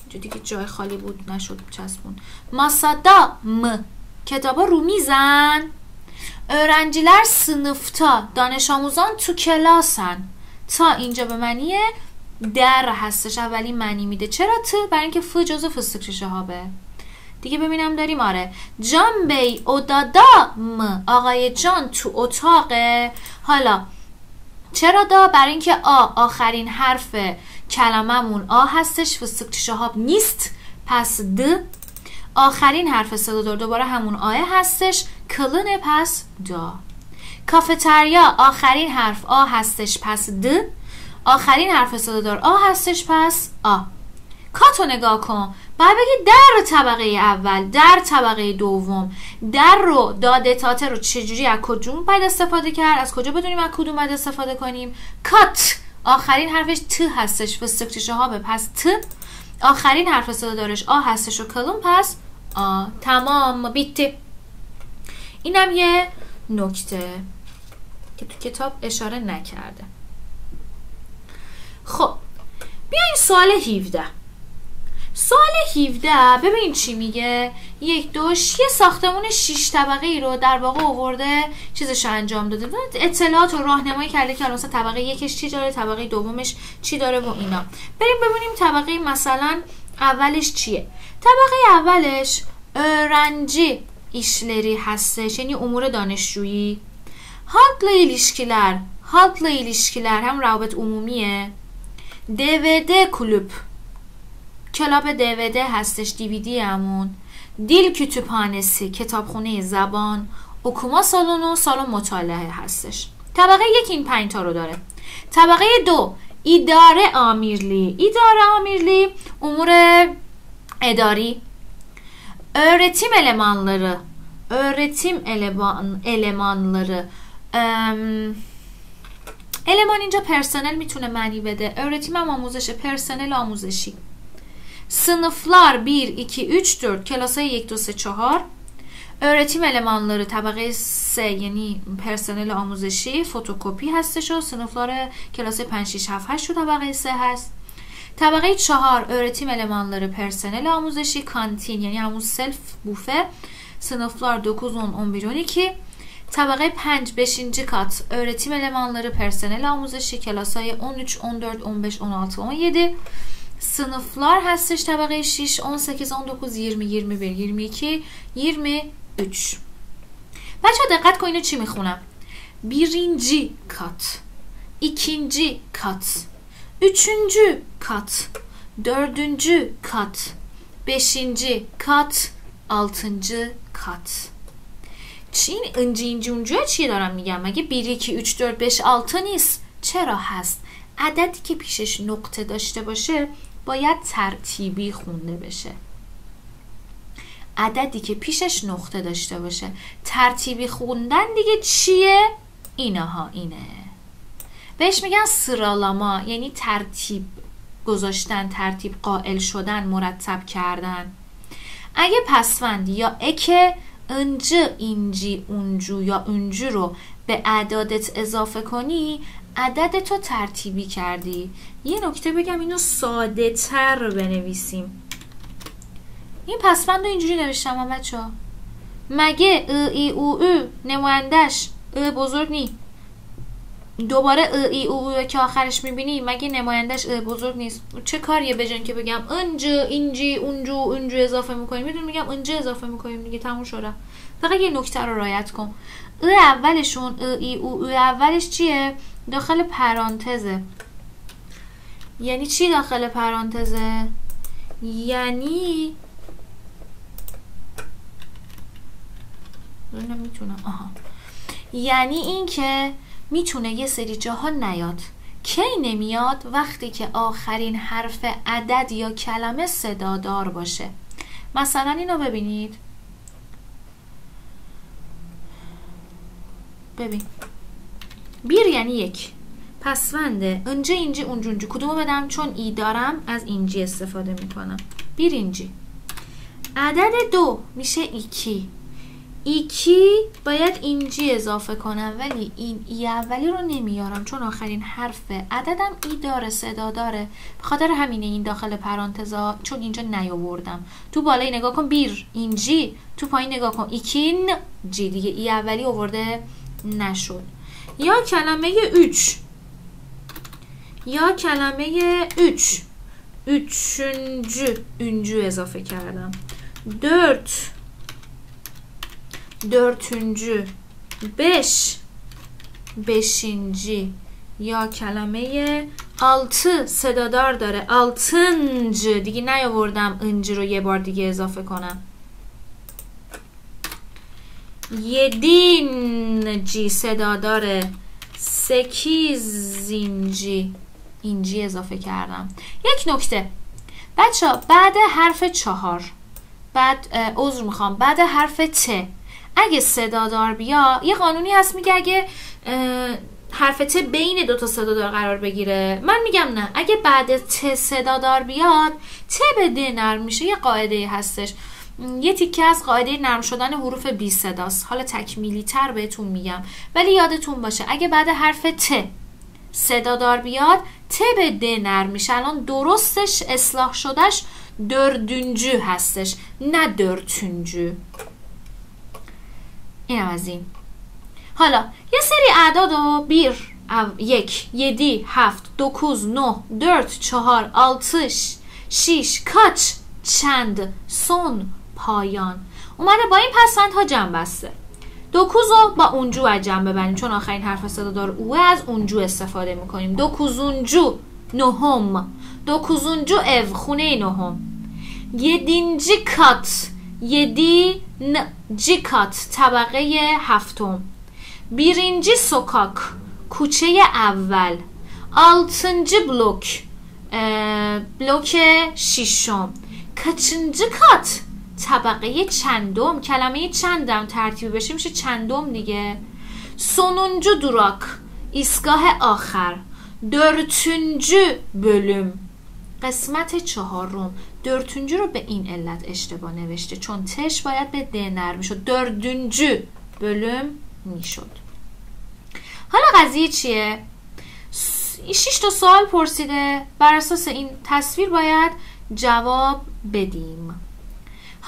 اینجا دیگه جای خالی بود نشد چسبون. ماسادا م کتابا رو میزن. öğrenciler sınıfta دانش آموزان تو کلاسن. تا اینجا به معنی در هستش. اولین معنی میده. چرا تو؟ برای اینکه ف جزو فستک شهابه. دیگه ببینم داریم. آره. جان بی اودادام آقای جان تو اتاقه. حالا چرا دا؟ برای اینکه آ آخرین حرف کلممون آ هستش شهاب نیست. پس د آخرین حرف صدا دار دوباره همون آه هستش. کلونه پس دا. کافتریا آخرین حرف آ هستش پس د. آخرین حرف صدا دار آ هستش پس آ. کاتو نگاه کن. باید بگی در طبقه اول در طبقه دوم. در رو داده تاته رو چجوری از کجون باید استفاده کرد؟ از کجا بدونیم از کدوم باید استفاده کنیم؟ کات! آخرین حرفش ت هستش. فستکتشه ها به پس ت. آخرین حرف صدا دارش آ هستش و کلون پس آ. تمام. بیتی اینم یه نکته که تو کتاب اشاره نکرده. خب بیاین سوال 17 سوال 17 ببین چی میگه. یک دوش یه ساختمون 6 طبقه ای رو در واقع آورده چیزش انجام داده. اطلاعات و راهنمایی کرده که مثلا طبقه یکش چی داره طبقه دومش چی داره و اینا. بریم ببینیم طبقه مثلا اولش çiye طبقه اولش öğrenci işleri hastش یعنی امور دانشجویی. Halkla ilişkiler halkla ilişkiler هم روابط عمومیه. DVD kulüp کلاب DVD هستش دیویدی همون دیل کتابخانه‌سی کتابخونه زبان اوکوما سالن و سالن مطالعه هستش طبقه یک این پنج تا رو داره طبقه دو idare amirliği. İdare amirliği umur edari. Öğretim elemanları. Öğretim eleman, elemanları. eleman اینجا پرسنل می‌تونه معنی بده öğretim هم آموزش پرسنل آموزشی sınıflar 1, 2, 3, 4 کلاس 1, 2, 3, 4 öğretim elemanları طبقه سه یعنی پرسنل آموزشی fotokopi هستش و sınıflar کلاس 5 6 7 8 طبقه سه هست طبقه چهار öğretim elemanları پرسنل آموزشی kantin یعنی همون سلف بوفه sınıflar 9 10 11 12 طبقه 5 5. kat öğretim elemanları پرسنل آموزشی کلاسای 13 14 15 16 17 sınıflar هستش طبقه 6 18 19 20 21 22 23 بچه دقت کنید چی می‌خونم birinci kat ikinci kat üçüncü kat dördüncü kat beşinci kat altıncı kat. چی این انجی اینجی اونجا چی دارم میگم مگه 1 2 3 4 5 6 نیست چرا هست عددی که پیشش نقطه داشته باشه باید ترتیبی خونده بشه. عددی که پیشش نقطه داشته باشه. ترتیبی خوندن دیگه چیه؟ اینها اینه. بهش میگن سرالاما یعنی ترتیب گذاشتن ترتیب قائل شدن مرتب کردن. اگه پسوند یا اکه انج اینجی اونجو یا اونجو رو به عدادت اضافه کنی عدد تو ترتیبی کردی. یه نکته بگم اینو ساده تر بنویسیم. این پسفند رو اینجوری نوشتم بچه ها مگه ا ای او او نمایندش ا بزرگ نی؟ دوباره ا ای او او که آخرش می‌بینی مگه نمایندش ا بزرگ نیست؟ چه کاریه بجن که بگم انجا اینجی اونجو اونجو اضافه می‌کنیم؟ میدون میگم اونجا اضافه می‌کنیم دیگه تموم شده فقط یه نکته رو رایت کن. ا اولشون ا ای او او اولش چیه؟ داخل پرانتزه. یعنی چی داخل پرانتزه؟ یعنی نمی‌تونم. آها. یعنی اینکه می‌تونه یه سری جاها نیاد. کی نمیاد؟ وقتی که آخرین حرف عدد یا کلمه صدادار باشه. مثلا اینو ببینید. ببین. بیر یعنی یک پسونده اونجا اینجی اونجا کدومو بدم چون ای دارم از اینجی استفاده می‌کنم بیر اینجی عدد دو میشه ایکی ایکی باید اینجی اضافه کنم ولی این ای اولی رو نمیارم چون آخرین حرف عددم ای داره صدا داره خاطر همینه این داخل پرانتزا چون اینجا نیاوردم تو بالای نگاه کن بیر اینجی تو پایین نگاه کن ایکین جی دیگه ای اولی آورده نشد یا کلمه üç یا کلمه üç üçüncü üncü اضافه کردم. dört dörtüncü beş beşinci یا کلمه altı صدادار داره. altıncı دیگه نیاوردم. انجی رو یه بار دیگه اضافه کنم. یدینجی صدا داره سکیزینجی اینجی. اضافه کردم. یک نکته. بچه بعد حرف چهار. بعد عذر می‌خوام. بعد حرف ت. اگه صدادار بیا یه قانونی هست میگه اگه حرف ت بین دو تا صدادار قرار بگیره. من میگم نه. اگه بعد ت صدادار بیاد ت به د نرم میشه. یه قاعده هستش. یه تیکه از قاعده نرم شدن حروف بی صداست. حالا تکمیلی تر بهتون میگم. ولی یادتون باشه اگه بعد حرف ت صدادار بیاد ت به د نرم میشه. الان درستش اصلاح شدهش دردونجو هستش نه دردتونجو. این از این. حالا یه سری اعداد و بیر یک یدی هفت دوکوز نه درت چهار آلتش شیش کاچ چند سون پایان. اومده با این ها جمع بسته. دوکوزو با اونجو از جمع ببریم چون آخرین حرف صدا دار او از اونجو استفاده می‌کنیم. دوکوزونجو نهم. دوکوزونجو او خونه نهم. یدینجی کات. یدی جیکات طبقه هفتم. بیرینجی سوکاک کوچه اول. آلتنجی بلوک بلوک شیشم کچنجی کات. طبقه چندم کلمه چندم ترتیب بشه میشه چندم دیگه. سونونجو دوراک ایستگاه آخر. دörtüncü bölüm قسمت چهارم. دörtüncü رو به این علت اشتباه نوشته چون تش باید به د نرم می‌شد dördüncü bölüm می‌شد. حالا قضیه چیه؟ شش تا سوال پرسیده. بر اساس این تصویر باید جواب بدیم.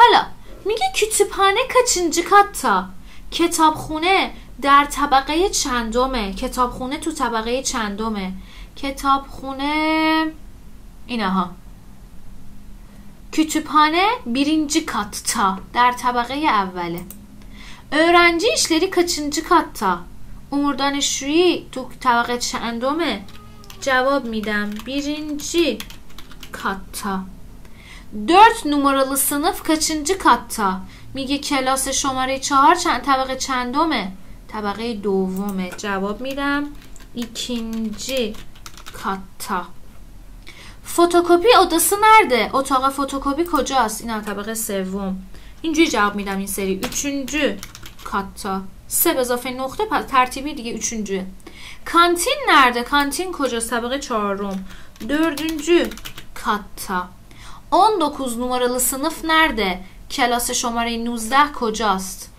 حالا میگه کتابخانه کچنجی کاتا. کتابخونه در طبقه چندمه. کتابخونه تو طبقه چندمه. کتابخونه اینها. kütüphane birinci katta در طبقه اوله. öğrenci işleri kaçıncı katta umur دانشجویی تو طبقه چندمه. جواب میدم birinci katta dört numaralı sınıf kaçıncı katta? میگه کلاس شماره چهار چند طبقه چندمه؟ طبقه دومه. جواب میدم ikinci katta فتوکپی odası nerede اتاق فتوکپی کجاست؟ این طبقه سوم. اینجوری جواب میدم این سری. üçüncü katta سه اضافه نقطه ترتیبی دیگه üçüncü. کانتین nerede کانتین کجاست؟ طبقه چهارم. dördüncü katta 19 numaralı sınıf nerede? کلاس شماره 19 کجاست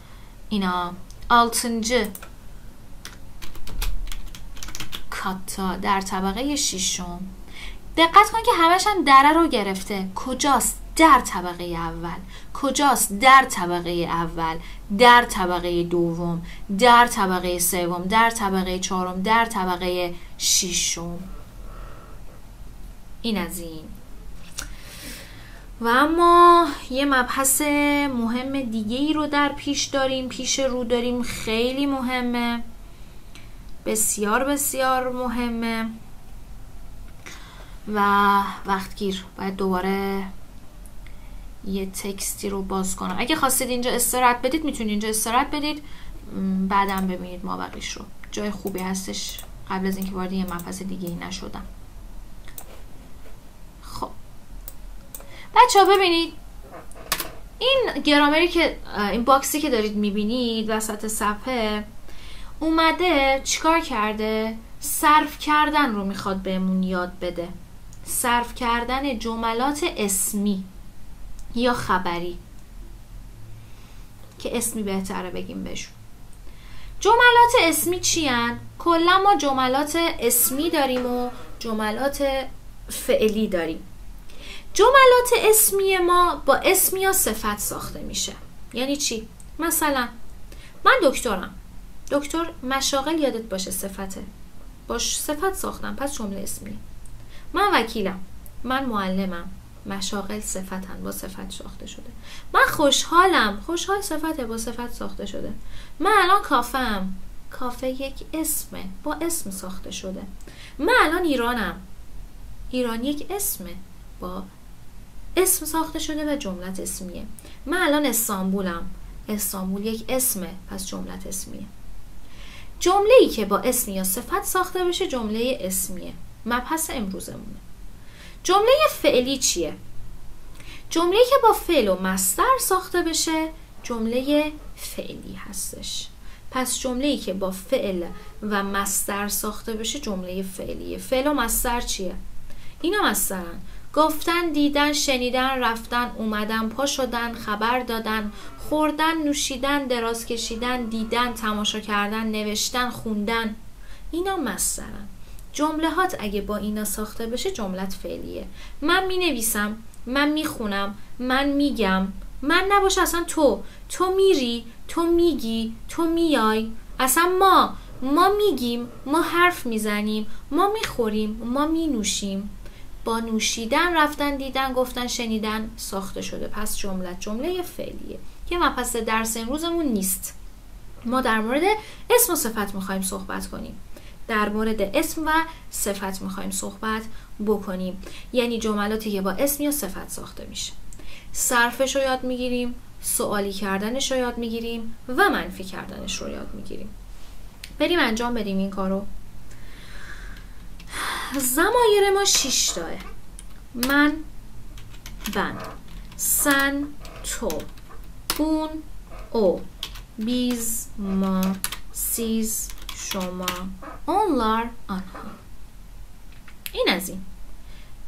اینا 6 کاتا در طبقه ششم دقت کن که همش هم دره رو گرفته کجاست در طبقه اول کجاست در طبقه اول در طبقه دوم در طبقه سوم در طبقه چهارم در طبقه ششم این از این و اما یه مبحث مهم دیگه ای رو در پیش داریم پیش رو داریم خیلی مهمه بسیار بسیار مهمه. و وقتگیر باید دوباره یه تکستی رو باز کنم. اگه خواستید اینجا استراحت بدید می‌تونید اینجا استراحت بدید. بعدم ببینید ما بقیش رو. جای خوبی هستش. قبل از اینکه وارد یه مبحث دیگه ای نشدم. بچه ها ببینید. این گرامری که این باکسی که دارید می‌بینید وسط صفحه اومده چیکار کرده؟ صرف کردن رو می‌خواد بهمون یاد بده. صرف کردن جملات اسمی یا خبری. که اسمی بهتره بگیم بهشون. جملات اسمی چی هن؟ کلا ما جملات اسمی داریم و جملات فعلی داریم. جملات اسمی ما با اسم یا صفت ساخته میشه. یعنی چی؟ مثلا من دکترم. دکتر مشاغل یادت باشه صفته. باش صفت ساختم پس جمله اسمی. من وکیلم. من معلمم. مشاغل صفتن با صفت ساخته شده. من خوشحالم. خوشحال صفته با صفت ساخته شده. من الان کافم کافه یک اسمه. با اسم ساخته شده. من الان ایرانم. ایران یک اسمه. با اسم ساخته شده و جملت اسمیه. من الان استانبولم. استانبول یک اسمه پس جملت اسمیه. جمله ای که با اسم یا صفت ساخته بشه جمله اسمیه. مبحث امروزمونه. جمله فعلی چیه؟ جمله که با فعل و مستر ساخته بشه جمله فعلی هستش. پس جمله ای که با فعل و مستر ساخته بشه جمله فعلیه. فعل و مستر چیه؟ اینا مسترن گفتن دیدن شنیدن رفتن اومدن پا شدن خبر دادن خوردن نوشیدن دراز کشیدن دیدن تماشا کردن نوشتن خوندن اینا مسترن. جملهات اگه با اینا ساخته بشه جملت فعلیه. من می نویسم من می خونم من میگم. من نباشه اصلا تو. تو میری تو میگی تو میای. اصلا ما ما میگیم ما حرف می‌زنیم ما می‌خوریم ما مینوشیم. با نوشیدن رفتن دیدن گفتن شنیدن ساخته شده. پس جمله جمله فعلیه که مبحث درس امروزمون نیست. ما در مورد اسم و صفت می‌خوایم صحبت کنیم. در مورد اسم و صفت می‌خوایم صحبت بکنیم. یعنی جملاتی که با اسم یا صفت ساخته میشه. صرفش رو یاد می‌گیریم سوالی کردنش رو یاد می‌گیریم و منفی کردنش رو یاد می‌گیریم. بریم انجام بدیم این کارو. زمایر ما شیش تاه من بن. سن تو. اون او. بیز ما. سیز شما. اونلار آنها. این از این.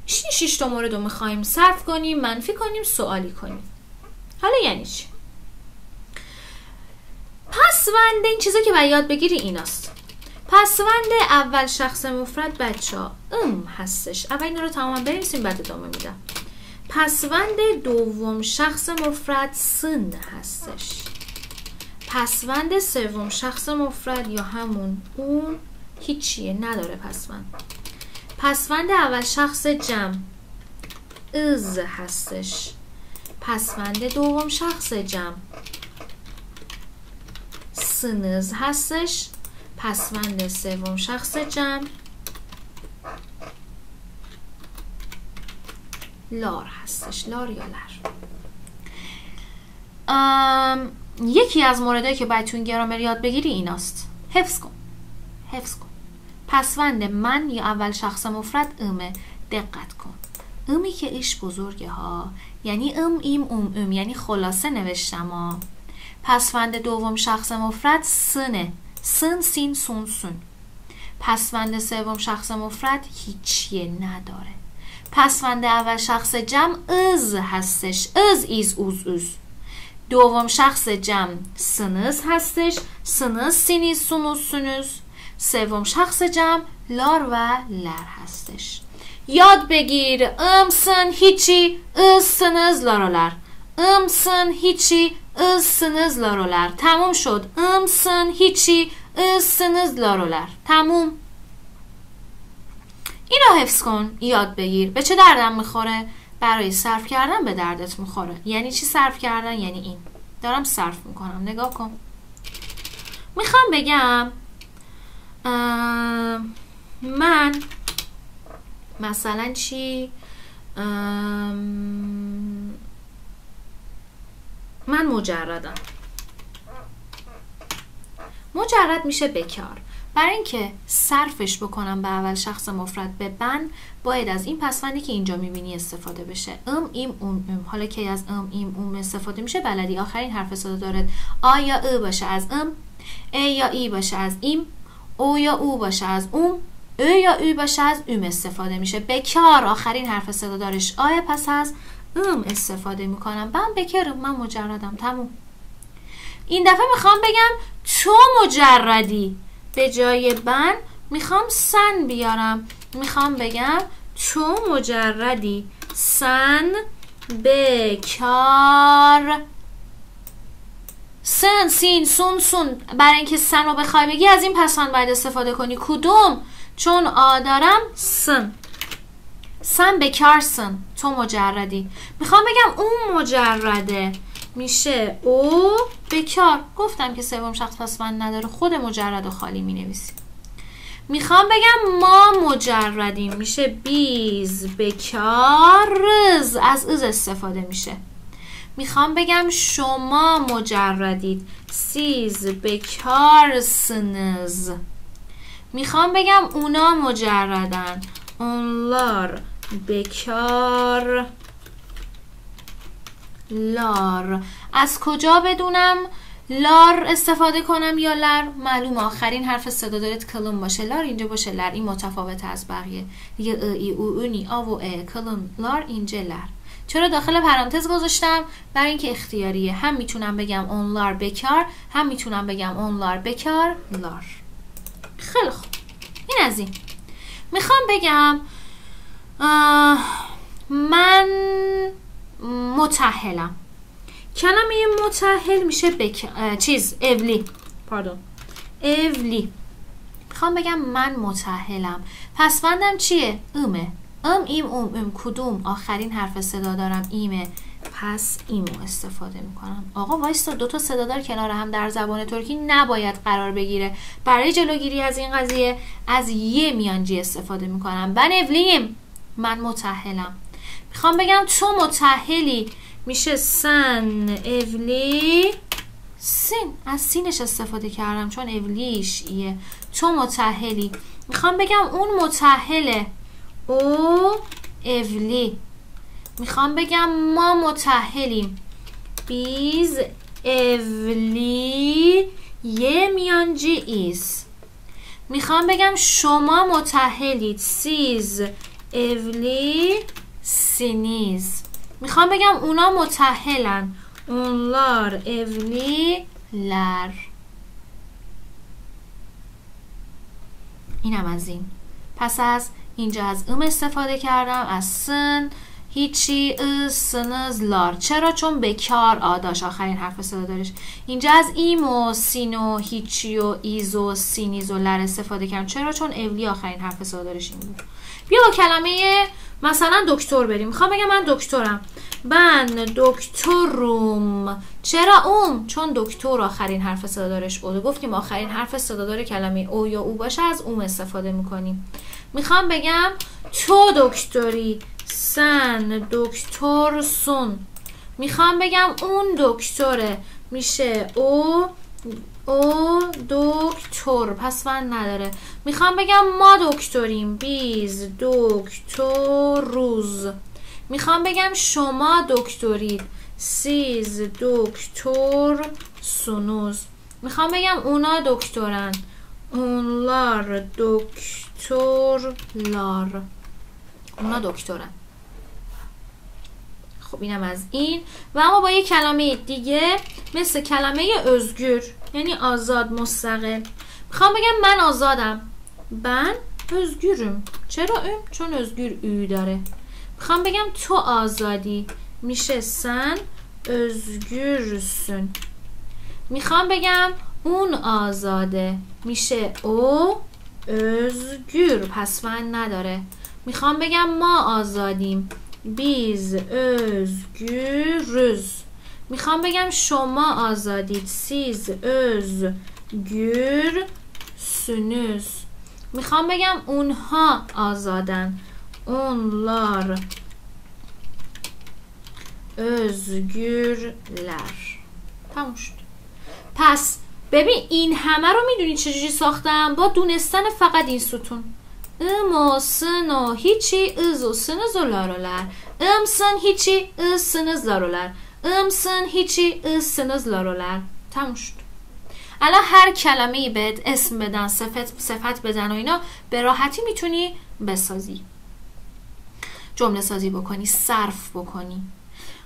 شیش تا مورد رو می‌خوایم صرف کنیم منفی کنیم سوالی کنیم. حالا یعنی چی؟ پسوند این چیزا که باید یاد بگیری ایناست. پسوند اول شخص مفرد بچه ها. ام هستش. اول اینا رو تماما بنویسیم بعد ادامه میدم. پسوند دوم شخص مفرد سن هستش. پسوند سوم شخص مفرد یا همون اون هیچیه نداره پسوند. پسوند اول شخص جمع از هستش. پسوند دوم شخص جمع سنز هستش. پسوند سوم شخص جمع. لار هستش. لار یا لر؟ یکی از موردهایی که باید تو این گرامر یاد بگیری ایناست. حفظ کن. حفظ کن. پسوند من یا اول شخص مفرد؟ امه دقت کن. امی که ایش بزرگه ها. یعنی ام ایم ام ام. یعنی خلاصه نوشتم ها. پسوند دوم شخص مفرد sın ه. sın sin sun sün. پسوند سوم شخص مفرد هیچیه نداره. پسوند اول شخص جمع ız هستش. ız iz uz üz. دوم شخص جمع sınız هستش. sınız siniz sunuz sünüz سوم شخص جمع lar و ler هستش. یاد بگیر ım sın هیچی ız sınız lar و ler امسن هیچی از سنز لارولر تموم شد. امسن هیچی از سنز لارولر تموم. اینو حفظ کن. یاد بگیر. به چه دردم می‌خوره؟ برای صرف کردن به دردت می‌خوره. یعنی چی صرف کردن؟ یعنی این. دارم صرف می‌کنم. نگاه کن. می‌خوام بگم من مثلا چی؟ من مجردم. مجرد میشه بکار. برای اینکه صرفش بکنم به اول شخص مفرد به بن باید از این پسوندی که اینجا می‌بینی استفاده بشه. ام ایم اون ام. حالا که از ام ایم اون استفاده میشه؟ بلدی. آخرین حرف صدا دارد. آ یا ا باشه از ام ا یا ای باشه از ایم او یا او باشه از اوم او یا او باشه از اوم استفاده میشه. بکار. آخرین حرف صدا دارش. آیا پس از ام استفاده می‌کنم. من بکرم من مجردم. تموم. این دفعه می‌خوام بگم تو مجردی. به جای بن می‌خوام سن بیارم. می‌خوام بگم تو مجردی. سن بکار. سن سین سون سون. برای اینکه سن رو بخوای بگی از این پسان باید استفاده کنی. کدوم؟ چون آ دارم سن. سن بکارسن تو مجردی می‌خوام بگم اون مجرده میشه او بکار گفتم که سوم شخص پس من نداره. خود مجرد و خالی می‌نویسیم می‌خوام بگم ما مجردیم میشه بیز بکارز از از استفاده میشه می‌خوام بگم شما مجردید سیز بکارسنز می‌خوام بگم اونا مجردن اونلار بکار لار. از کجا بدونم لار استفاده کنم یا لر معلوم آخرین حرف صدا دارید کلم باشه. لار اینجا باشه. لر این متفاوت از بقیه. دیگه ا ای او اونی. آ و ا. کلم لار اینجا لر چرا داخل پرانتز گذاشتم؟ برای اینکه اختیاریه. هم می‌تونم بگم اون لار بکار هم می‌تونم بگم اون لار بکار لار. خیلی خوب. این از این. می‌خوام بگم من متحلم کلمه متحل میشه بک... چیز اولی پاردون اولی می‌خوام بگم من متحلم پس بندم چیه؟ اومه ام ایم اوم. ام کدوم؟ آخرین حرف صدا دارم ایمه. پس ایمو استفاده می‌کنم. آقا وایستا دو تا صدادار کنار هم در زبان ترکی نباید قرار بگیره. برای جلوگیری از این قضیه از یه میانجی استفاده می‌کنم. من اولیم من متحلم می‌خوام بگم تو متحلی میشه سن اولی. سین. از سینش استفاده کردم چون اولیش ایه. تو متأهلی می‌خوام بگم اون متأهله o evli. می‌خوام بگم ما متأهلیم biz evli. یه میانجی iz می‌خوام بگم شما متأهلید siz evlisiniz می‌خوام بگم اونا متأهلن. onlar ler اینم از این. پس از اینجا از ım استفاده کردم از sın. هیچی lar. چرا؟ چون bekar. آداش آخرین حرف صدا دارش. اینجا از im و sin و هیچی و iz و siniz و ler استفاده کردم. چرا؟ چون evli آخرین حرف صدا دارش این بود. بیا با کلمه مثلا دکتر بریم. می‌خوام بگم من دکترم. من دکتروم چرا اوم؟ چون دکتر آخرین حرف صدادارش بوده گفتیم آخرین حرف صدادار کلمه او یا او باشه از اوم استفاده می‌کنیم. می‌خوام بگم تو دکتری. سن دکتر سون می‌خوام بگم اون دکتره. میشه او او دکتر. پس من نداره. می‌خوام بگم ما دکتریم. بیز دکتر روز. می‌خوام بگم شما دکترید. سیز دکتر سونوز می‌خوام بگم اونا دکترن. اونلار دکتر لار. اونا دکترن. خب اینم از این. و اما با یه کلمه دیگه مثل کلمه özgür یعنی آزاد مستقل. می‌خوام بگم من آزادم. من özgürüm. چرا ام؟ چون özgür ü داره. می‌خوام بگم تو آزادی. میشه سن özgürsün. می‌خوام بگم اون آزاده. میشه او özgür. پس من نداره. می‌خوام بگم ما آزادیم. بیز özgürüz. می‌خوام بگم شما آزادید سیز özgürsünüz. می‌خوام بگم اونها آزادن اونلار özgürler تموم شد پس ببین این همه رو می‌دونی چجوری ساختم با دونستن فقط این ستون ام و سن و هیچی از سنز و لارولر ام سن هیچی از سنز لارولر ام سن هیچی از سنز لارولر تموم شد الان هر کلمه ای بهت اسم بدن صفت, صفت بدن و اینا به راحتی می‌تونی بسازی جمله سازی بکنی صرف بکنی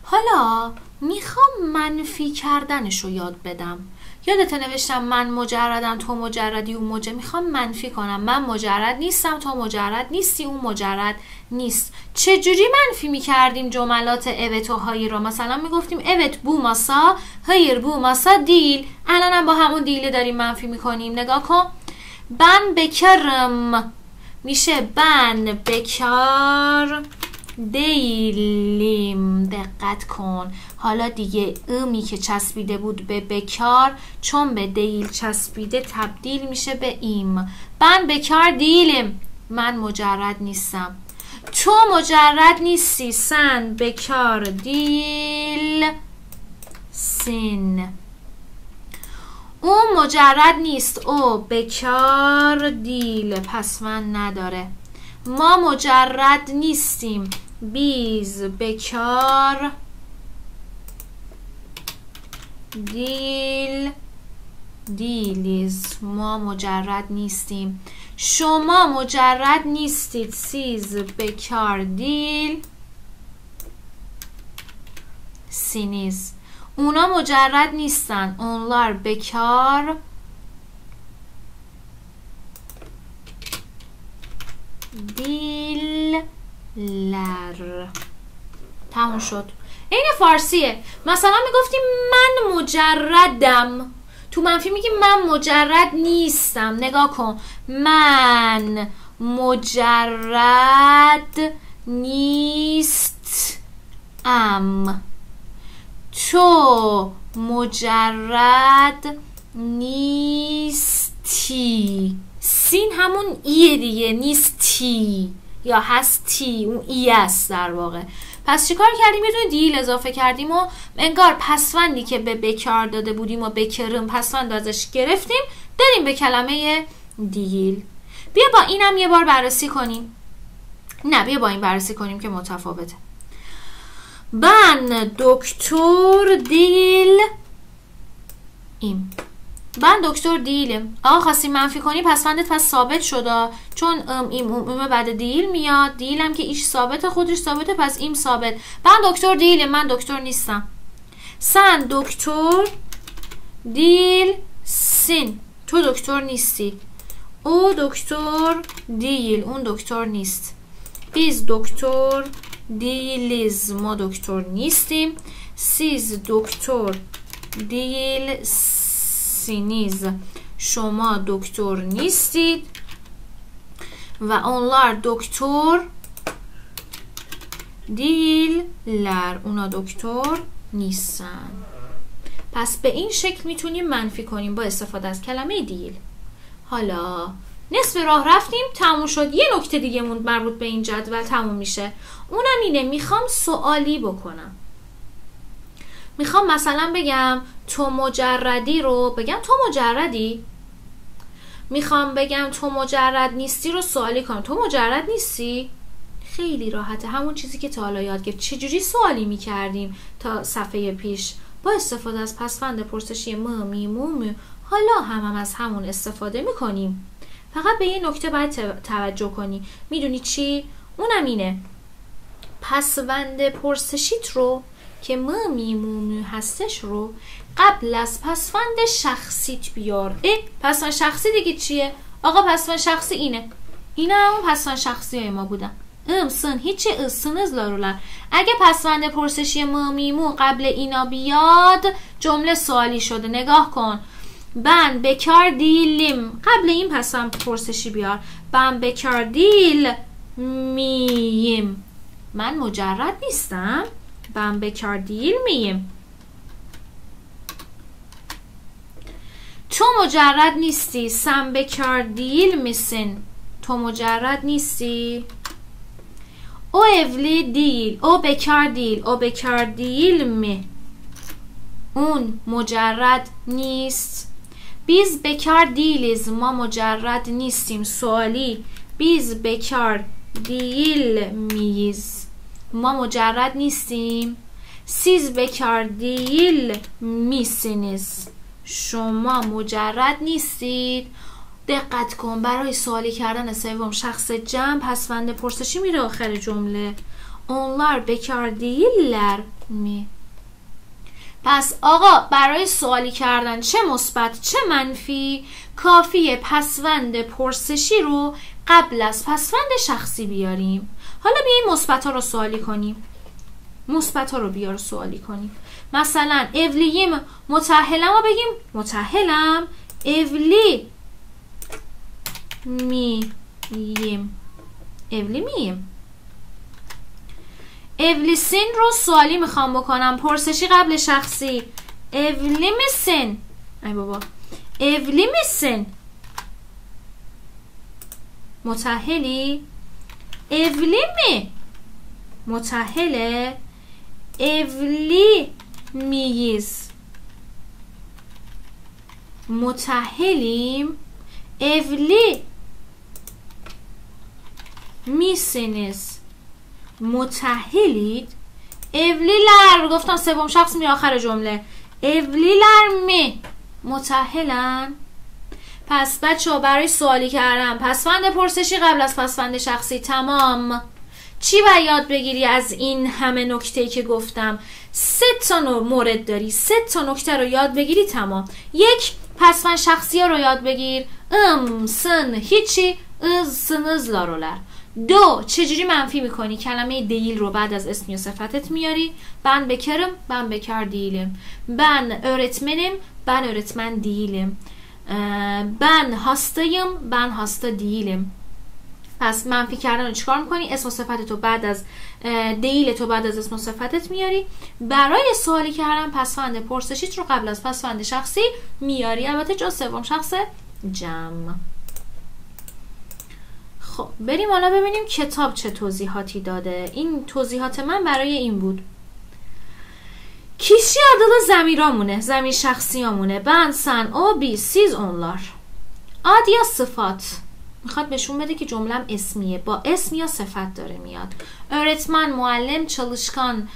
حالا می‌خوام منفی کردنش رو یاد بدم یادت نوشتم من مجردم تو مجردی اون مجرد. می‌خوام منفی کنم. من مجرد نیستم تو مجرد نیستی اون مجرد نیست. چجوری منفی می‌کردیم جملات اوت و هایی رو؟ مثلا می‌گفتیم اوت بو ماسا هیر بو ماسا دیل. الانم با همون دیله داریم منفی می‌کنیم. نگاه کن. بن بکرم. میشه بن بکار. دیلیم دقت کن. حالا دیگه امی که چسبیده بود به بکار چون به دیل چسبیده تبدیل میشه به ایم. من بکار دیلیم. من مجرد نیستم. تو مجرد نیستی سن. بکار دیل sin او مجرد نیست. o bekar değil. پس من نداره. ما مجرد نیستیم. biz bekar değil değiliz. ما مجرد نیستیم. شما مجرد نیستید. siz bekar değil. سینیز. اونا مجرد نیستن. اونلار بکار دیل. لر. تموم شد. این فارسیه. مثلا می‌گفتیم من مجردم. تو منفی میگیم من مجرد نیستم. نگاه کن. من مجرد نیست ام تو مجرد نیستی. سین همون ایه دیگه. نیستی. یا هستی اون ای است در واقع. پس چیکار کردیم؟ یه دیل اضافه کردیم و انگار پسوندی که به بکار داده بودیم و بکرم پسوند ازش گرفتیم داریم به کلمه دیل. بیا با اینم یه بار بررسی کنیم. نه بیا با این بررسی کنیم که متفاوته. بن دکتر دیل. ایم. من دکتر دیلم. آقا خواستی منفی کنی پسوندت پس ثابت شده چون ام ایم ام, ام بعد دیل میاد. دیلم که ایش ثابت خودش ثابته پس ایم ثابت. من دکتر دیلم من دکتر نیستم. سن دکتر değilsin. تو دکتر نیستی. o doktor değil اون دکتر نیست. biz doktor değiliz ما دکتر نیستیم siz doktor değilsiniz شما دکتر نیستید و onlar doktor değiller اونا دکتر نیستن. پس به این شکل می‌تونیم منفی کنیم با استفاده از کلمه دیل. حالا نصف راه رفتیم تموم شد. یه نکته دیگه موند مربوط به این جدول تموم میشه. اونم اینه می‌خوام سوالی بکنم. می‌خوام مثلا بگم تو مجردی رو بگم تو مجردی؟ می‌خوام بگم تو مجرد نیستی رو سوالی کنم. تو مجرد نیستی؟ خیلی راحته. همون چیزی که تا حالا یاد گرفت. چجوری سوالی می‌کردیم تا صفحه پیش؟ با استفاده از پسفند پرسشی م می مو حالا هم, هم از همون استفاده می‌کنیم. فقط به یه نکته باید توجه کنی. می‌دونی چی؟ اونم اینه. پسوند پرسشیت رو که ما میمومی هستش رو قبل از پسفند شخصیت بیار. اه پسفند شخصی دیگه چیه؟ آقا پسوند شخصی اینه. اینه همون پسوند شخصی های ما بودن. ım sın هیچی ız sınız lar و ler اگه پسوند پرسشی mı mi mu قبل اینا بیاد جمله سوالی شده. نگاه کن. ben bekar değilim قبل این پسوند پرسشی بیار. ben bekar değil miyim. من مجرد نیستم. ben bekar değil miyim تو مجرد نیستی sen bekar değil misin تو مجرد نیستی. o evli değil o bekar değil o bekar değil mi. اون مجرد نیست. biz bekar değiliz ما مجرد نیستیم. سوالی biz bekar değil miyiz ما مجرد نیستیم. سیز بکار دیل میسینیز شما مجرد نیستید. دقت کن برای سوالی کردن سوم شخص جمع پسوند پرسشی میره آخر جمله. اونلار بکار دیلر می. پس آقا برای سوالی کردن چه مثبت چه منفی کافیه پسوند پرسشی رو قبل از پسوند شخصی بیاریم. حالا بیاییم مثبت ها رو سوالی کنیم. مثبت ها رو بیار سوالی کنیم. مثلا اولیم متحلم رو بگیم. متحلم اولی می yim evli miyim evlisin رو سوالی می‌خوام بکنم. پرسشی قبل شخصی. evli misin ای بابا. evli misin متحلی evli mi? متحله evli miyiz? متحلیم evli misiniz? متحلید evliler. گفتم سوم شخص می آخر جمله evliler می متحلن پس بچه ها برای سوالی کردم پسفند پرسشی قبل از پسفند شخصی تمام. چی باید یاد بگیری از این همه نکته که گفتم؟ سه تا مورد داری. سه تا نکته رو یاد بگیری تمام. یک پسفند شخصی رو یاد بگیر. ام سن هیچی. از سنز لارولر دو چجوری منفی می‌کنی؟ کلمه دیل رو بعد از اسمی و صفتت میاری. بن بکرم بن بکر دیلم. بن öğretmenim ben öğretmen değilim ben hastayım ben hasta değilim پس منفی کردن رو چیکار می‌کنی؟ اسم و صفت تو بعد از دیل تو بعد از اسم و صفتت میاری. برای سوالی کردن پسفند پرسشیت رو قبل از پسفند شخصی میاری. البته جز سوم شخص جمع. خب بریم حالا ببینیم کتاب چه توضیحاتی داده. این توضیحات من برای این بود. کیشی ادلا زمیرامونه زمین شخصیامونه. بن سن او بی سیز اونلار آد یا صفات؟ می‌خواد بهشون بده که جملم اسمیه. با اسم یا صفت داره میاد. ارتمن معلم چالشکان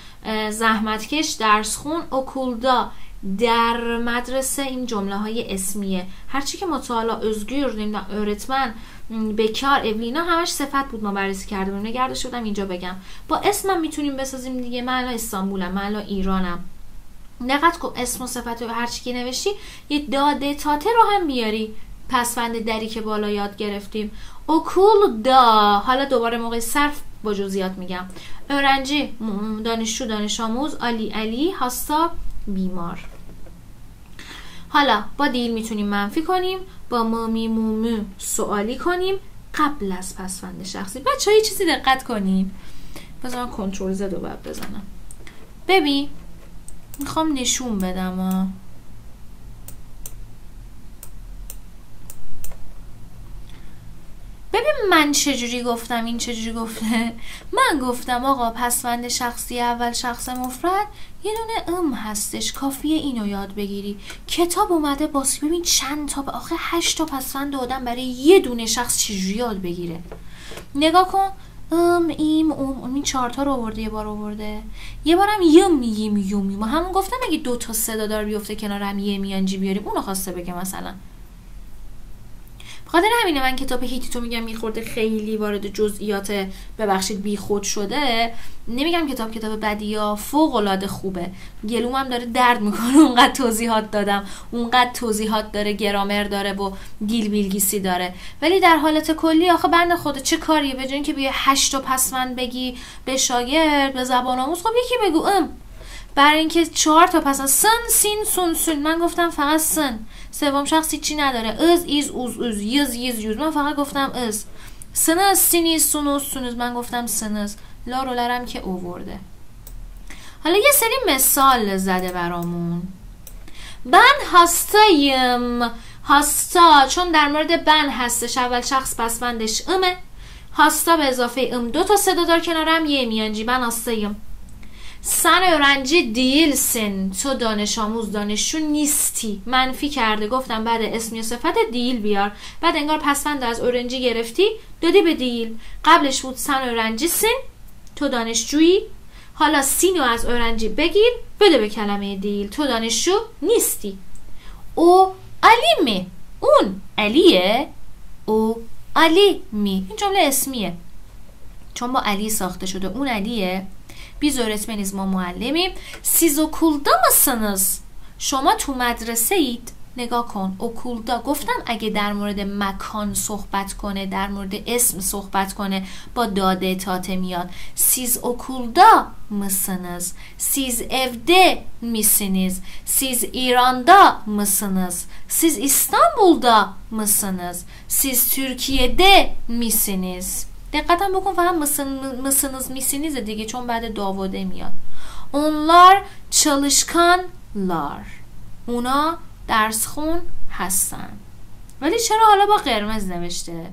زحمتکش درسخون، اکولدا. در مدرسه این جمله های اسمیه هرچی که مطالعه özgür نمی‌دونم öğretmen بکار اولینا همش صفت بود ما بررسی کرده بودم نگرده شدم اینجا بگم. با اسمم می‌تونیم بسازیم دیگه. من الان استانبولم. من الان ایرانم. نقد کن اسم و صفت و هرچی که نوشتی یه داده تاته رو هم بیاری پسفند دری که بالا یاد گرفتیم. اوکول دا. حالا دوباره موقع صرف با جزئیات میگم. اورنجی دانشجو دانش آموز علی علی هاستا بیمار. حالا با دیل می‌تونیم منفی کنیم با مامی مومو سوالی کنیم قبل از پسفند شخصی. بچه های چیزی دقت کنیم. بذار من کنترل زد و بزنم. ببین می‌خوام نشون بدم ببین من چجوری گفتم این چجوری گفته؟ من گفتم آقا پسوند شخصی اول شخص مفرد یه دونه ام هستش. کافیه اینو یاد بگیری. کتاب اومده باسی. ببین چند تا آخه هشت تا پسوند دادم برای یه دونه شخص چجوری یاد بگیره. نگاه کن. ام ایم اوم. این چهارتا رو آورده یه بار آورده. یه بارم یم میگیم یوم یوم همون گفتم اگه دو تا صدا دار بیفته کنار هم یه میانجی بیاریم اونو خواسته بگه مثلا. خاطر همینه من کتاب هیتیتو میگم میخورده خیلی وارد جزئیات ببخشید بیخود شده نمیگم کتاب کتاب بدی یا فوق العاده خوبه. گلوم هم داره درد می‌کنه. اونقدر توضیحات دادم. اونقدر توضیحات داره گرامر داره و گیل بیلگیسی داره. ولی در حالت کلی آخه بند خود چه کاریه؟ به که بیه هشت و پسمن بگی به شاگرد به زبان آموز خب یکی بگو ام. برای اینکه چهار تا پس سن سین سون سون. من گفتم فقط سن. سوم شخصی چی نداره. از ایز اوز اوز. یز یز یوز من فقط گفتم از. سنز سینیز سونوز سونوز من گفتم سنز لارو لرم که اوورده. حالا یه سری مثال زده برامون. بن هستایم هاستا چون در مورد بن هستش اول شخص پس بندش امه. هاستا به اضافه ام. دو تا صدا دار کنارم. یه میانجی. بن هستایم سن öğrenci دیلسن تو دانش آموز دانشجو نیستی. منفی کرده. گفتم بعد اسمی و صفت دیل بیار. بعد انگار پسفند از اورنجی گرفتی دادی به دیل. قبلش بود سن سن. تو دانشجویی. حالا سینو از اورنجی بگیر بده به کلمه دیل. تو دانشجو نیستی. او علیمه. اون علیه. او علی می این جمله اسمیه. چون با علی ساخته شده. اون علیه. Biz öğretmeniz mi muallemim? Siz okulda mısınız? Şoma tu medreseyd. نگاه کن اکولدا گفتم اگه در مورد مکان صحبت کنه در مورد اسم صحبت کنه با da de ta te میاد siz okulda mısınız siz evde misiniz siz İran'da mısınız siz İstanbul'da mısınız siz Türkiye'de misiniz دقتم بکن فقط mısınız misiniz دیگه چون بعد da و de میاد. onlar çalışkanlar اونا درس خون هستن. ولی چرا حالا با قرمز نوشته؟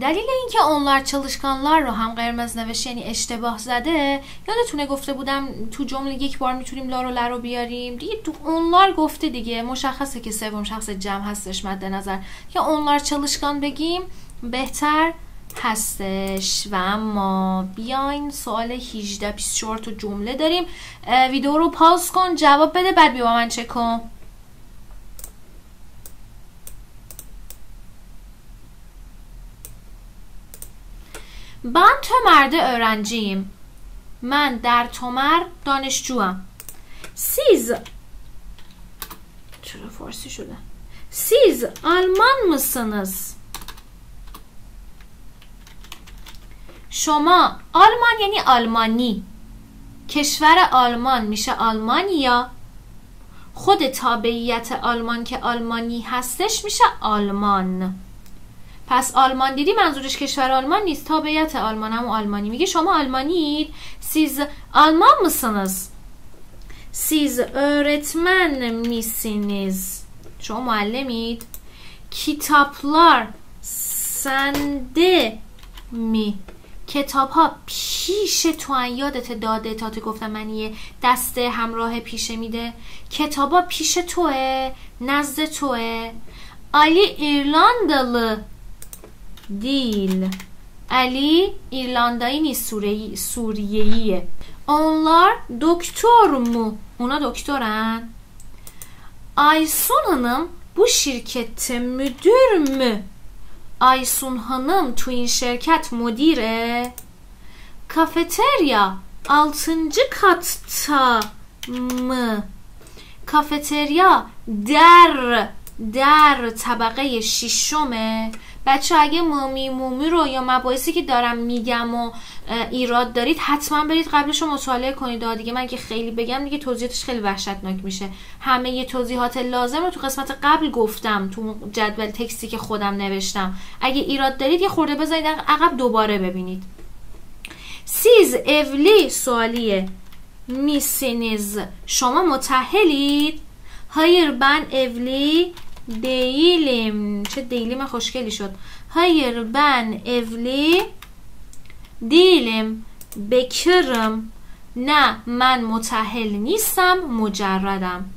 دلیل اینکه اونلار چالشکانلار رو هم قرمز نوشته یعنی اشتباه زده یادتونه گفته بودم تو جمله یک بار می‌تونیم لارو لر رو بیاریم؟ دیگه تو اونلار گفته دیگه مشخصه که سوم شخص جمع هستش مد نظر. یا اونلار چالشکان بگیم بهتر هستش و اما بیاین سوال 18 24 تو جمله داریم ویدیو رو پاس کن جواب بده بعد بیا من چک کن Ben Tömer'de öğrenciyim. Ben der Tömer danışçuam. Siz چرا فارسی شده Siz Alman mısınız? شما آلمان یعنی آلمانی. کشور آلمان میشه آلمانیا خود تابعیت آلمان که آلمانی هستش میشه آلمان. پس آلمان دیدی منظورش کشور آلمان نیست تابعیت آلمان هم آلمانی. میگه شما آلمانید سیز آلمان mısınız سیز öğretmen misiniz شما معلمید کتابlar sende می کتاب ها پیش تو یادت داده تا تو گفتم من یه دسته همراه پیشه میده کتاب ها پیش توه نزد توه علی ایرلاندلو دیل علی ایرلاندایی نیست سوریهیه Onlar doktor mu? Ona doktoran. Aysun Hanım bu şirkette müdür mü? Aysun Hanım tu in şirket müdire. Kafeterya 6. katta mı? Kafeterya der در طبقه ششمه بچه اگه مومی مومی رو یا مباحثی که دارم میگم و ایراد دارید حتما برید قبلش رو مطالعه کنید. دیگه من که خیلی بگم دیگه توضیحاتش خیلی وحشتناک میشه. همه یه توضیحات لازم رو تو قسمت قبل گفتم تو جدول تکستی که خودم نوشتم. اگه ایراد دارید یه خورده بذارید عقب دوباره ببینید. siz evli سوالیه. misiniz شما متاهلید hayır ben evli değilim. چه değilim؟ خوشگلی شد. hayır ben evli. değilim. bekârım. نه من متاهل نیستم مجردم.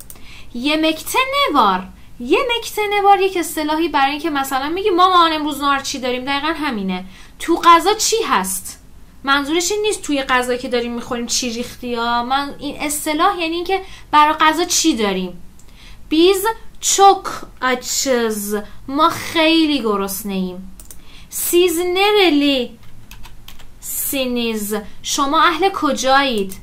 yemekte ne var. yemekte ne var یک اصطلاحی برای اینکه مثلا میگی ما ما امروز ناهار چی داریم؟ دقیقا همینه. تو غذا چی هست؟ منظورش این نیست توی غذا که داریم می‌خوریم چی ریختی ها من این اصطلاح یعنی اینکه برای غذا چی داریم؟ biz çok açız. ما خیلی گرسنه ایم. nerelisiniz شما اهل کجایید؟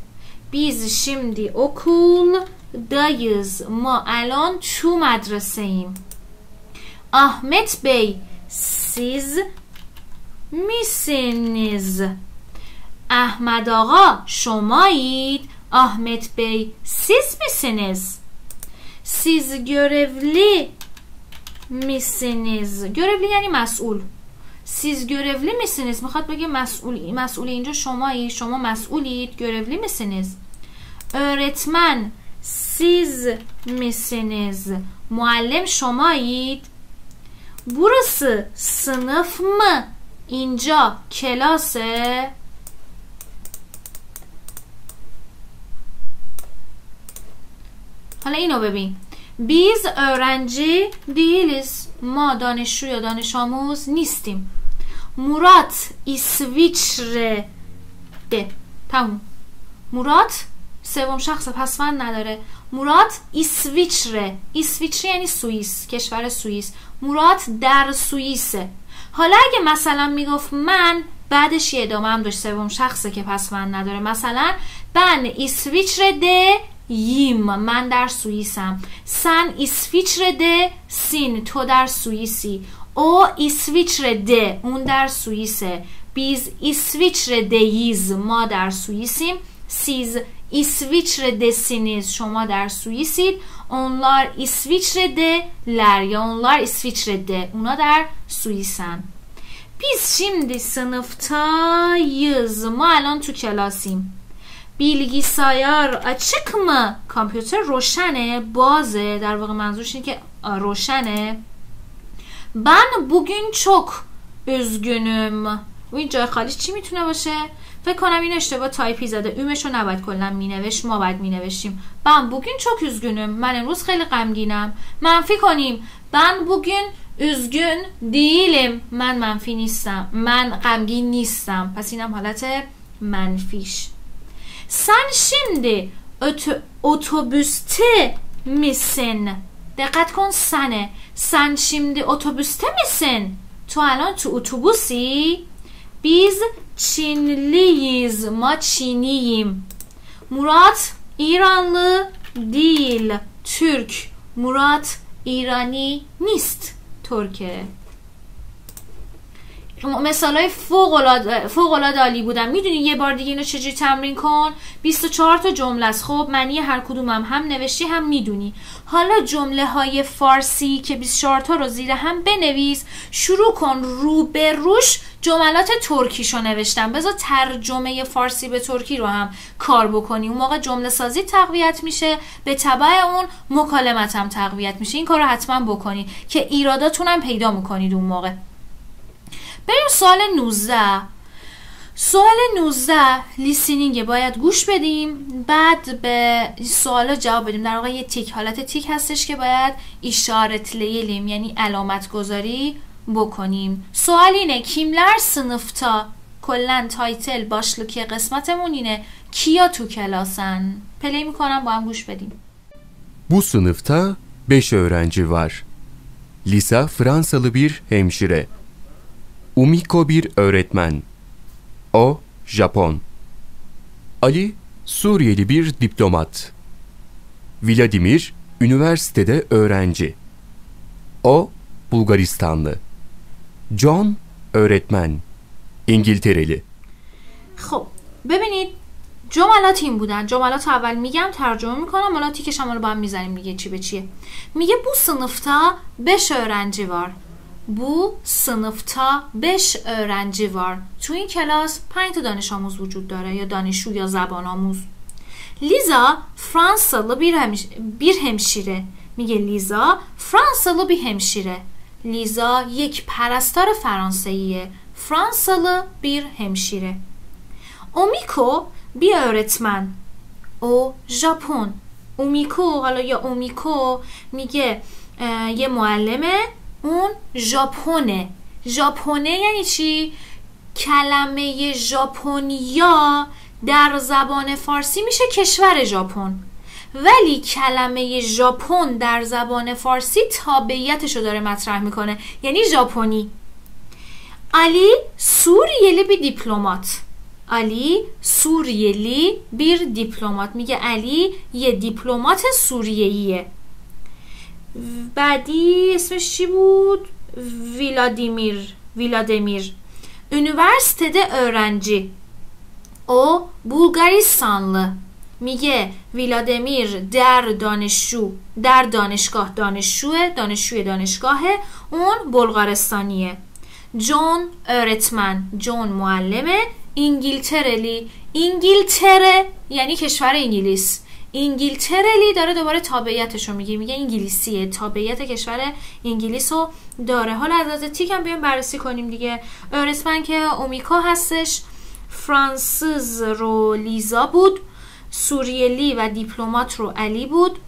şimdi okuldayız ما الان تو مدرسه ایم. Ahmet Bey siz misiniz احمد آقا شمایید Ahmet Bey siz misiniz siz görevli misiniz görevli یعنی مسئول siz görevli misiniz می‌خواد بگه مسئول مسئول اینجا شمایی شما مسئولید görevli misiniz öğretmen siz misiniz muallim şomayid burası sınıf mı اینجا کلاسه حالا اینو ببین. بیز öğrenci değiliz ما دانشجو یا دانش آموز نیستیم. مرات ایسویچره. ده. تموم. مرات سوم شخص پسوند نداره. مرات ایسویچره. ایسویچره یعنی سوئیس کشور سوئیس. مرات در سوئیسه. حالا اگه مثلا می‌گفت من بعدش یه ادامه هم داشت. سوم شخصه که پسوند نداره. مثلا بن ایسویچره ده ییم من در سوئیسم سن ایسویچرده سین تو در سوئیسی او ایسویچرده اون در سوئیسه biz İsviçre'deyiz ما در سوئیسیم siz İsviçre'desiniz شما در سوئیسید. Onlar İsviçre'deler یا onlar İsviçre'de. اونا در سوئیسن. Biz şimdi sınıftayız. ما الان تو کلاسیم. Açık mı? کامپیوتر روشنه بازه. در واقع منظورش اینه که روشنه. ben bugün çok üzgünüm. و این جای خالی چی می‌تونه باشه؟ فکر کنم این اشتباه تایپی زده. üm ش رو نباید کلا مینوشت ما باید می‌نوشتیم ben bugün çok üzgünüm. من امروز خیلی غمگینم. منفی کنیم. ben bugün üzgün değilim. من منفی نیستم. من غمگین نیستم. پس اینم حالت منفیش. sen şimdi otobüste misin دقت کن سنه sen şimdi otobüste misin تو الان تو اتوبوسی Biz Çinliyiz. Ma Çiniyim. Murat İranlı değil. Türk. Murat İrani نیست ترکه مثال های فوق العاده عالی بودن می‌دونی یه بار دیگه اینو چجوری تمرین کن؟ 24 تا جمله است. خب معنی هر کدومم هم نوشتی هم می‌دونی. حالا جمله های فارسی که 24 تا رو زیر هم بنویس. شروع کن رو به روش. جملات ترکیشو نوشتم. بذار ترجمه فارسی به ترکی رو هم کار بکنی. اون موقع جمله سازی تقویت میشه. به تبع اون مکالمت هم تقویت میشه. این کار رو حتما بکنی که ایراداتون هم پیدا می‌کنید اون موقع. بریم سوال 19 سوال 19 listening. باید گوش بدیم بعد به سوال جواب بدیم. در واقع یه تیک حالت تیک هستش که باید işaretleyelim یعنی علامت گذاری بکنیم. سوال اینه kimler sınıfta کلا title başlık ی قسمتمون اینه کیا تو کلاسن؟ play می‌کنم با هم گوش بدیم. Bu sınıfta 5 öğrenci var. Lisa Fransalı bir hemşire. Umiko bir öğretmen. O Japon. Ali Suriyeli bir diplomat. Vladimir üniversitede öğrenci. O Bulgaristanlı. John öğretmen. İngiltereli. خب ببینید جملات این بودن جملات اول میگم ترجمه میکنم حالا تیکش هم رو با هم میزنیم دیگه چی به چیه میگه bu sınıfta 5 öğrenci var bu sınıfta 5 öğrenci var تو این کلاس 5 تا دانش آموز وجود داره یا دانشجو یا زبان آموز. لیزا فرانساlı bir, hemş bir hemşire میگه لیزا فرانساlı bir hemşire لیزا یک پرستار فرانسویه فرانساlı bir hemşire اومیکو bir öğretmen او ژاپن. اومیکو حالا یا اومیکو میگه یه معلمه. اون ژاپنه. ژاپنه یعنی چی؟ کلمه ژاپنیا در زبان فارسی میشه کشور ژاپن. ولی کلمه ژاپن در زبان فارسی تابعیتش رو داره مطرح می‌کنه. یعنی ژاپنی. علی سوریلی بی دیپلمات. علی سوریلی بیر دیپلمات. میگه علی یه دیپلمات سوریهیه بعدی اسمش چی بود ویلادیمیر ویلادیمیر Üniversitede öğrenci. O Bulgaristanlı. میگه ویلادمیر در دانشجو در دانشگاه دانشجوه دانشجوی دانشگاهه اون بلغارستانیه جون öğretmen جون معلمه انگیلترلی انگیلتره یعنی کشور انگلیس انگیلترلی داره دوباره تابعیتش رو میگه. میگه انگلیسیه. تابعیت کشور انگلیس رو داره. حالا از از تیک هم بیایم بررسی کنیم دیگه. öğretmen که اومیکا هستش فرانسیز رو لیزا بود سوریلی و دیپلمات رو علی بود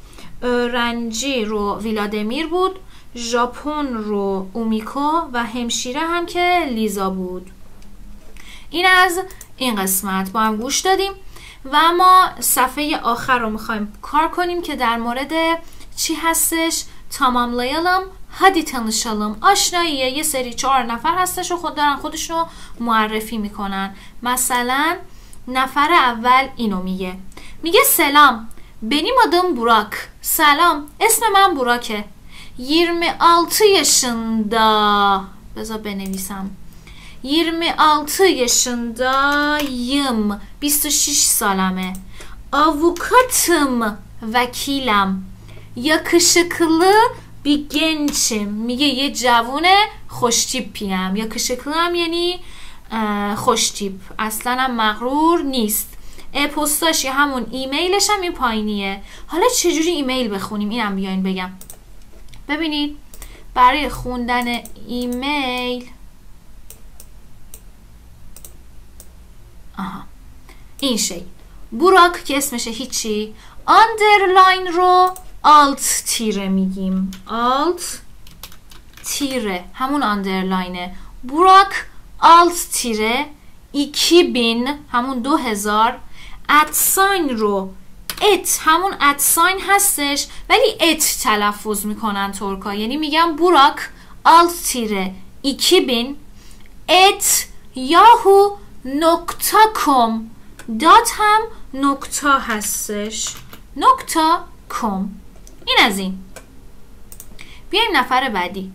رنجی رو ویلادمیر بود ژاپن رو اومیکو و همشیره هم که لیزا بود. این از این قسمت. با هم گوش دادیم. و ما صفحه آخر رو می‌خوایم کار کنیم که در مورد چی هستش tamamlayalım hadi tanışalım آشناییه یه سری چهار نفر هستش و خود دارن خودشون معرفی می‌کنن مثلا نفر اول اینو میگه میگه سلام Benim adım Burak. Selam. اسم من براکه. 26 yaşında. Beza بنویسم. 26 yaşındayım. 26 سالمه. Avukatım. Vekilim. Yakışıklı bir gençim. میگه یه جوون خوشتیپیم. هم یعنی خوشتیپ اصلا مغرور نیست پستاش همون ایمیلش هم این پایینیه حالا چجوری ایمیل بخونیم اینم بیاین بگم ببینید برای خوندن ایمیل آها. این شی. Burak که اسمشه هیچی. underline رو alt tire میگیم. alt tire. همون underline ه. Burak alt tire. iki bin همون دو هزار at sign رو et همون at sign هستش ولی et تلفظ می‌کنن ترکا. یعنی میگم Burak alt tire. iki bin et Yahoo nokta com dot هم nokta هستش nokta com این از این بیایم نفر بعدی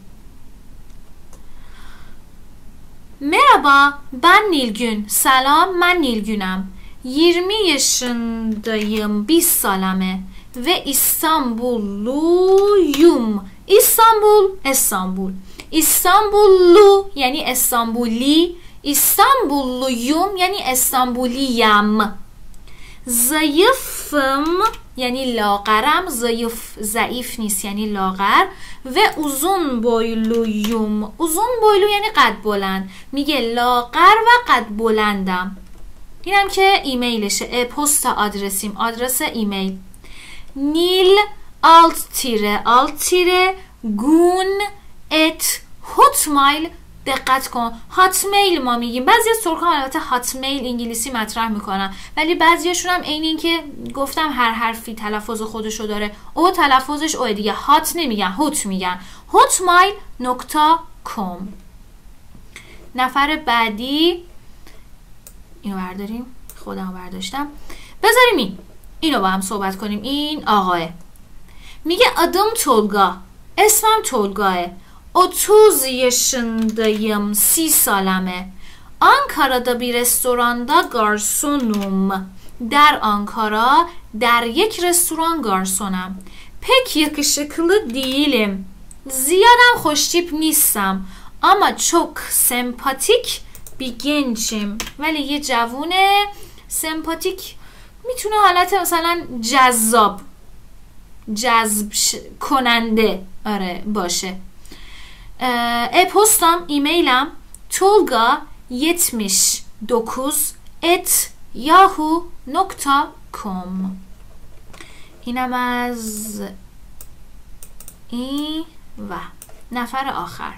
Merhaba ben Nilgün. Selam ben Nilgün'üm. 20 yaşındayım. 20 salame. Ve İstanbulluyum. İstanbul, İstanbul. İstanbullu yani İstanbuli. İstanbulluyum yani İstanbuliyim. Zayıfım یعنی لاغرم ضعیف ضعیف نیست یعنی لاغر و اوزون بویلویوم اوزون بویلو یعنی قد بلند میگه لاغر و قد بلندم اینم که ایمیلشه پست آدرسیم آدرس ایمیل نیل آلت تیره آلت تیره گون ات هوتمایل دقت کن. هات میل ما میگیم. بعضی از ترک البته هات میل انگلیسی مطرح می‌کنن. ولی بعضیاشون هم عین این که گفتم هر حرفی تلفظ خودشو داره. او تلفظش او دیگه. هات نمیگن. هوت میگن. هوت مایل نکتا کم نفر بعدی. اینو برداریم. خودم برداشتم. بذاریم این. اینو با هم صحبت کنیم. این آقاه. میگه ادم تولگا. اسمم تولگاه. 30 yaşındayım. Si salame. Ankara'da bir restoranda garsonum. در آنکارا در یک رستوران گارسونم پک yakışıklı değilim. زیادم خوشتیپ نیستم اما çok سمپاتیک bir gençim. ولی یه جوون سمپاتیک می‌تونه حالت مثلا جذاب جذب کننده آره باشه e-postam, e-mailim tolga79 at yahoo.com اینم از این و نفر آخر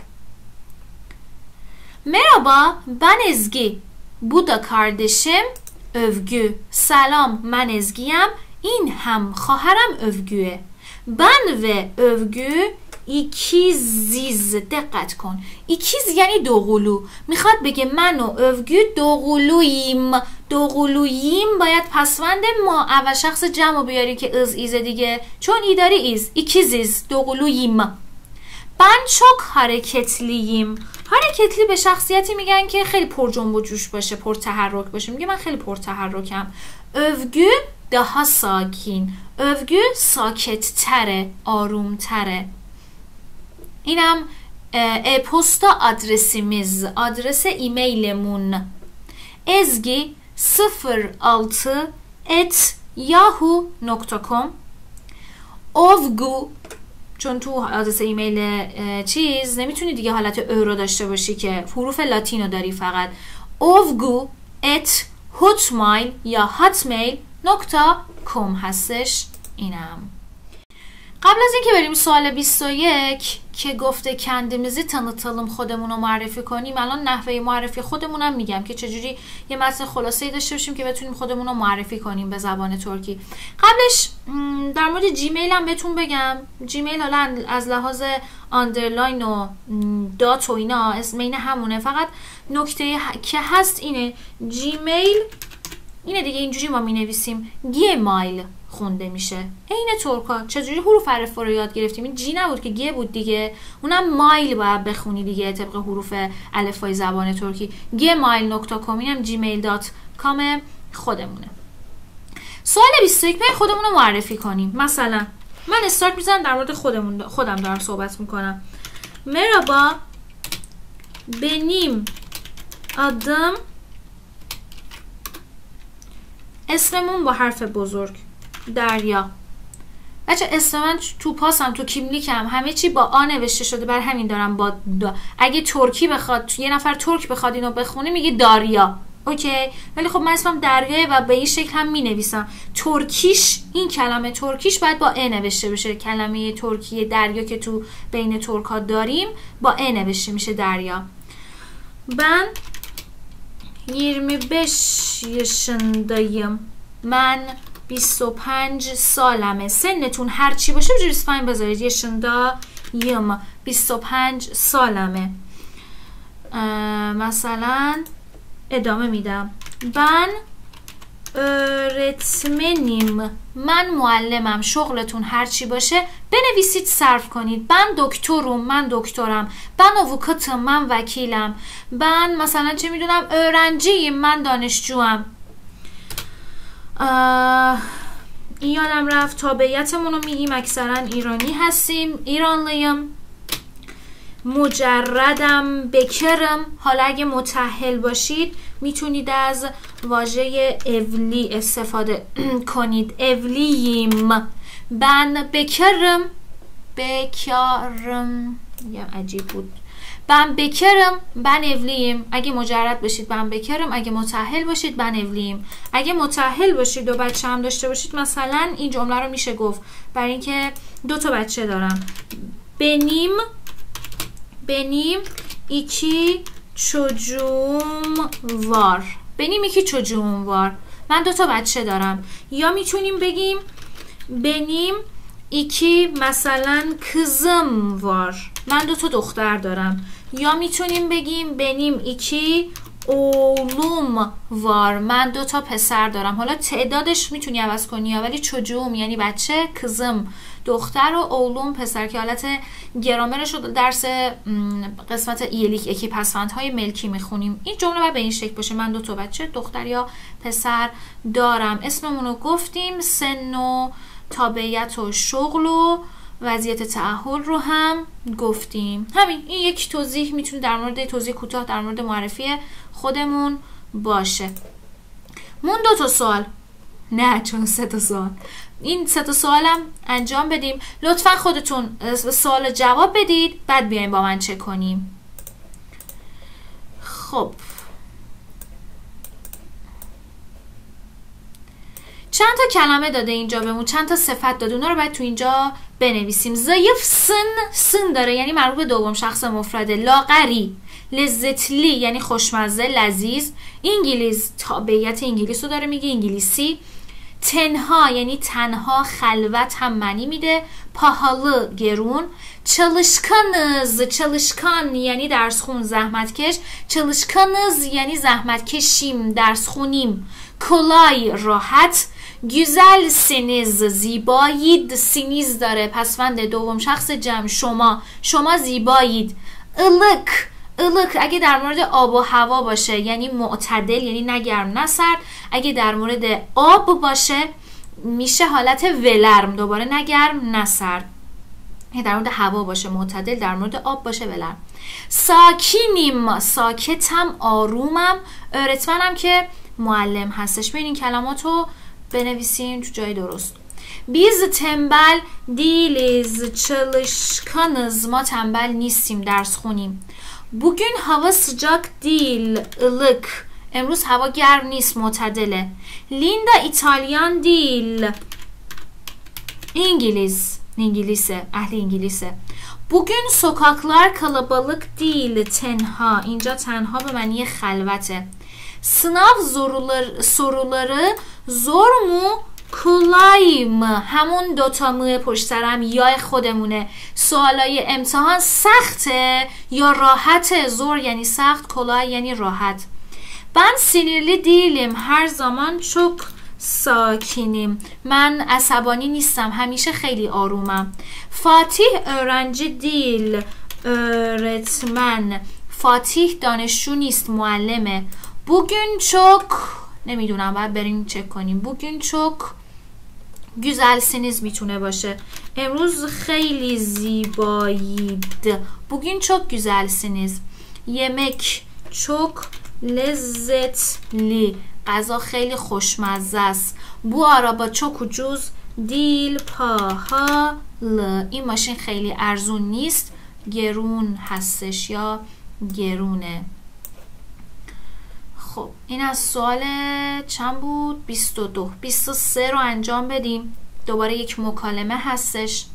merhaba ben Ezgi bu da kardeşim Övgü سلام من Ezgi م این هم خواهرم Övgü ه ben ve Övgü ikiziz دقت کن. ikiz یعنی دوقلو می‌خواد بگه من و Övgü دوقلوییم دوقلوییم باید پسوند ما اول شخص جمع بیاری که از iz ه دیگه. چون ای داری iz. İkiziz. دوقلوییم Ben çok hareketliyim hareketli به شخصیتی میگن که خیلی پر جنب و جوش باشه پر تحرک باشه. میگه من خیلی پر تحرکم. Övgü daha sakin Övgü ساکت تره آروم تره اینم e-posta adresimiz, آدرس e-mail مون. Ezgi 06 at yahoo.com ovgu چون تو آدرس ایمیل چیز نمی‌تونی دیگه حالت اورو داشته باشی که حروف لاتینو داری فقط. Ovgu at hotmail یا hotmail نکتا کم هستش اینم. قبل از اینکه بریم سوال 21 که گفته کندمیزی tanıtalım خودمون رو معرفی کنیم الان نحوه معرفی خودمونم میگم که چجوری یه متن خلاصه داشته باشیم که بتونیم خودمون رو معرفی کنیم به زبان ترکی. قبلش در مورد جیمیل هم بهتون بگم. جیمیل حالا از لحاظ underline و dot و اینا اسم همونه. فقط نکته که هست اینه جیمیل اینه دیگه اینجوری ما می نویسیم ge mail. خونده میشه. عین ترکا. چجوری حروف الفبا رو یاد گرفتیم؟ این جی نبود که گه بود دیگه. اونم mail باید بخونی دیگه طبق حروف الفبای زبان ترکی. ge mail nokta com اینم جیمیل dot com خودمونه. سوال 21 به خودمون رو معرفی کنیم. مثلا من استارت می‌زنم در مورد خودمون خودم دارم صحبت می‌کنم. Merhaba benim adım. اسممون با حرف بزرگ. دریا. بچه اسم من تو پاسم تو kimlik م همه چی با آ نوشته شده. بر همین دارم با دا. اگه ترکی بخواد یه نفر ترک بخواد اینو بخونه میگه داریا. اوکی؟ ولی خب من اسمم دریاه و به این شکل هم می نویسم ترکیش این کلمه ترکیش باید با ا نوشته بشه. کلمه ترکی دریا که تو بین ترک ها داریم با ا نوشته میشه دریا. من 25 yaşındayım من 25 سالمه. سنتون هر چی باشه بجوری 25 بذارید. yaşındayım 25 سالمه. مثلا ادامه میدم. من öğretmenim من معلمم. شغلتون هرچی باشه. بنویسید صرف کنید. من دکترم من دکترم. من avukatım من وکیلم. من مثلا چه می‌دونم؟ öğrenciyim من دانشجوم این یادم رفت تابعیتمون رو میگیم اکثرا ایرانی هستیم. ایرانلیم مجردم بکرم. حالا اگه متحل باشید می‌تونید از واژه اولی استفاده کنید. اولیم بن بکرم. بکرم یا عجیب بود. بن بکرم بن اولیم اگه مجرد باشید بن بکرم اگه متحل باشید بن اولیم اگه متحل باشید و بچه هم داشته باشید مثلا این جمله رو میشه گفت. برای اینکه دو تا بچه دارم. بنیم بنیم ایکی çocuğum var benim iki çocuğum var من دو تا بچه دارم. یا می‌تونیم بگیم benim iki مثلا kızım var من دو تا دختر دارم. یا می‌تونیم بگیم benim iki اولوم وار. من دو تا پسر دارم. حالا تعدادش می‌تونی عوض کنی ولی چجوم؟ یعنی بچه کزم. دختر و اولوم پسر که حالت گرامرش رو درس قسمت ایلیک اکی های ملکی می‌خونیم. این جمله باید به این شکل باشه. من دو تا بچه دختر یا پسر دارم. اسممون رو گفتیم. سن و تابعیت و شغل و وضعیت تعهل رو هم گفتیم. همین این یک توضیح می‌تونه در مورد توضیح کوتاه در مورد معرفی خودمون باشه. مون دو تا سوال. نه چون سه تا سوال. این سه تا سوالم انجام بدیم. لطفا خودتون سوال جواب بدید بعد بیایم با من چه کنیم. خب. چند تا کلمه داده اینجا بهمون چند تا صفت داده اونا رو باید تو اینجا بنویسیم. زایف سن سن داره یعنی مربوط به دوم شخص مفرده لاغری لذتلی یعنی خوشمزه لذیذ. انگلیس تابعیت انگلیس رو داره میگه انگلیسی. tenha یعنی تنها خلوت هم معنی میده. pahalı گرون. çalışkanız çalışkan یعنی درس خون زحمت کش çalışkanız یعنی زحمت کشیم درس خونیم کلای راحت. güzelsiniz زیبایید siniz داره. پسوند دوم شخص جمع. شما شما زیبایید. الک الک اگه در مورد آب و هوا باشه یعنی معتدل یعنی نه گرم نه سرد. اگه در مورد آب باشه میشه حالت ولرم. دوباره نه گرم نه در مورد هوا باشه معتدل در مورد آب باشه ولرم. ساکینیم. ساکتم آرومم. ارتمنم که معلم هستش. ببین این کلمات رو بنویسیم تو جای درست. بیز تنبل دیلیز چلشکانز. ما تنبل نیستیم درس خونیم. Bugün hava sıcak değil, ılık. امروز هوا گرم نیست معتدله. لیندا ایتالیان دیل. İngiliz İngilizce ehli İngilizce Bugün sokaklar kalabalık değil tenha اینجا تنها به معنی خلوته. Sınav soruları, soruları zor mu mı? همون دوتا مو پشت سرم یا خودمونه سوالای امتحان سخته یا راحته زور یعنی سخت kolay یعنی راحت Ben sinirli değilim. Her zaman çok sakinim. من عصبانی نیستم همیشه خیلی آرومم فاتیح öğrenci değil öğretmen فاتیح دانشجو نیست معلمه bugün çok نمی‌دونم باید بریم چک کنیم. bugün çok güzelsiniz می‌تونه باشه. امروز خیلی زیبایید. bugün çok güzelsiniz yemek çok lezzetli غذا خیلی خوشمزه است. bu araba çok دیل pahalı این ماشین خیلی ارزون نیست. گرون هستش یا گرونه. خب این از سوال چند بود؟ 22 23 رو انجام بدیم. دوباره یک مکالمه هستش.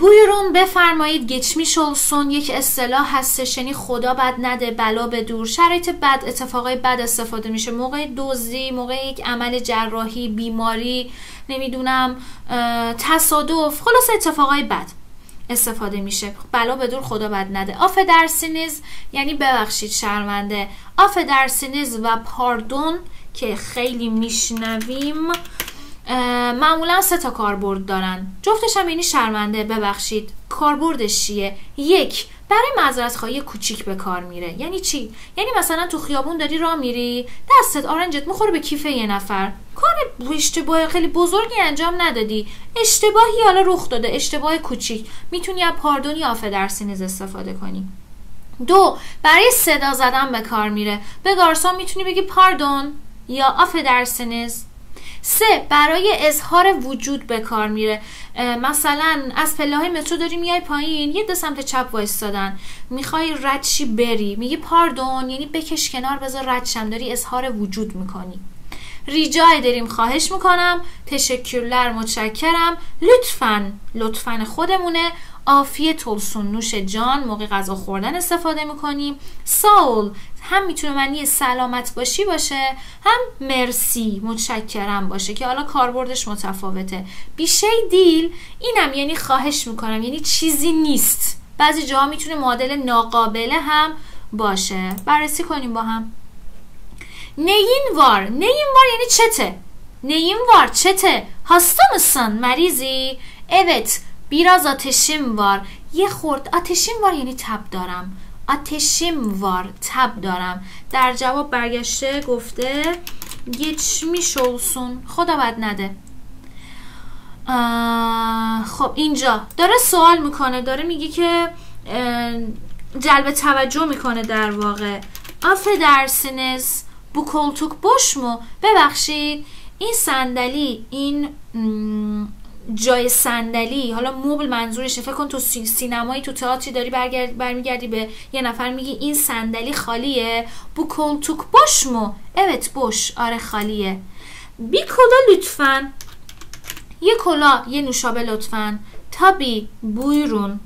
بویرون بفرمایید. گچمیش olsun یک اصطلاح هستش. یعنی خدا بد نده بلا به دور. شرایط بد اتفاقای بد استفاده میشه. موقع دزدی موقع یک عمل جراحی بیماری نمی‌دونم تصادف. خلاص اتفاقای بد. استفاده میشه. بلا به دور خدا بد نده. Affedersiniz یعنی ببخشید شرمنده. Affedersiniz و pardon که خیلی میشنویم معمولا سه تا کاربرد دارن. جفتش هم یعنی شرمنده. ببخشید. کاربردش چیه؟ یک برای معذرت خواهی کوچیک به کار میره. یعنی چی؟ یعنی مثلا تو خیابون داری راه میری دستت آرنجت می‌خوره به کیف یه نفر. کار اشتباه خیلی بزرگی انجام ندادی. اشتباهی حالا رخ داده اشتباه کوچیک. می‌تونی از پاردون یا درسینز استفاده کنی. دو برای صدا زدن به کار میره. به گارسون می‌تونی بگی پاردون یا آف درسینز. سه برای اظهار وجود به کار میره. مثلا از پله های مترو داری میای پایین یه دو سمت چپ وایستادن. می‌خوای ردشی بری. میگی پاردون یعنی بکش کنار بذار ردشم. داری اظهار وجود می‌کنی. ریجای داریم. خواهش می‌کنم. تشکرلر متشکرم. لطفا لطفا خودمونه. آفیه تلسون نوش جان. موقع غذا خوردن استفاده می‌کنیم. ساول هم می‌تونه معنی سلامت باشی باشه هم مرسی متشکرم باشه که حالا کاربردش متفاوته. بیشه دیل اینم یعنی خواهش می‌کنم یعنی چیزی نیست. بعضی جاها می‌تونه معادل ناقابله هم باشه. بررسی کنیم با هم. نین وار نین وار یعنی چته؟ نین وار چته؟ هستا mısın مریضی؟ Evet biraz ateşim var یه خورد آتشیم وار یعنی تب دارم. آتشیم وار تب دارم. در جواب برگشته گفته geçmiş olsun خدا بد نده. خب اینجا. داره سوال می‌کنه. داره میگه که جلب توجه می‌کنه در واقع. Affedersiniz bu koltuk mu ببخشید این صندلی این جای صندلی حالا مبل منظورشه فکر کن تو سینمایی تو تئاتری داری برمیگردی به یه نفر میگی این صندلی خالیه. bu koltuk boş mu evet boş آره خالیه. بی کلا لطفا. یه کلا یه نوشابه لطفا. تابی بویرون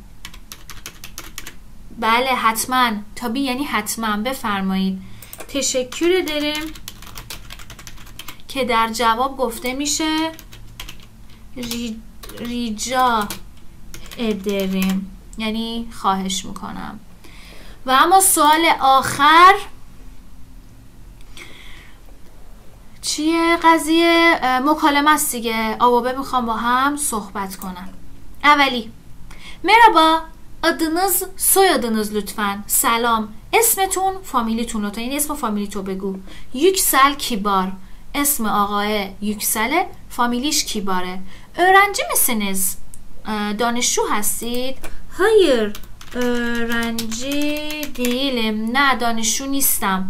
بله حتما. تابی یعنی حتما. بفرمایید. تشکر داریم که در جواب گفته میشه ریجا ادریم. یعنی خواهش می‌کنم. و اما سوال آخر چیه قضیه؟ مکالمه است دیگه. آوابه می‌خوام با هم صحبت کنم. اولی مرحبا adınız soyadınız lütfen سلام. اسمتون فامیلیتون لطفا. این اسم فامیلی تو بگو. yüksel kibar اسم آقای yüksele فامیلیش کیباره. Öğrenci misiniz? دانشجو هستید hayır öğrenci değilim. نه دانشجو نیستم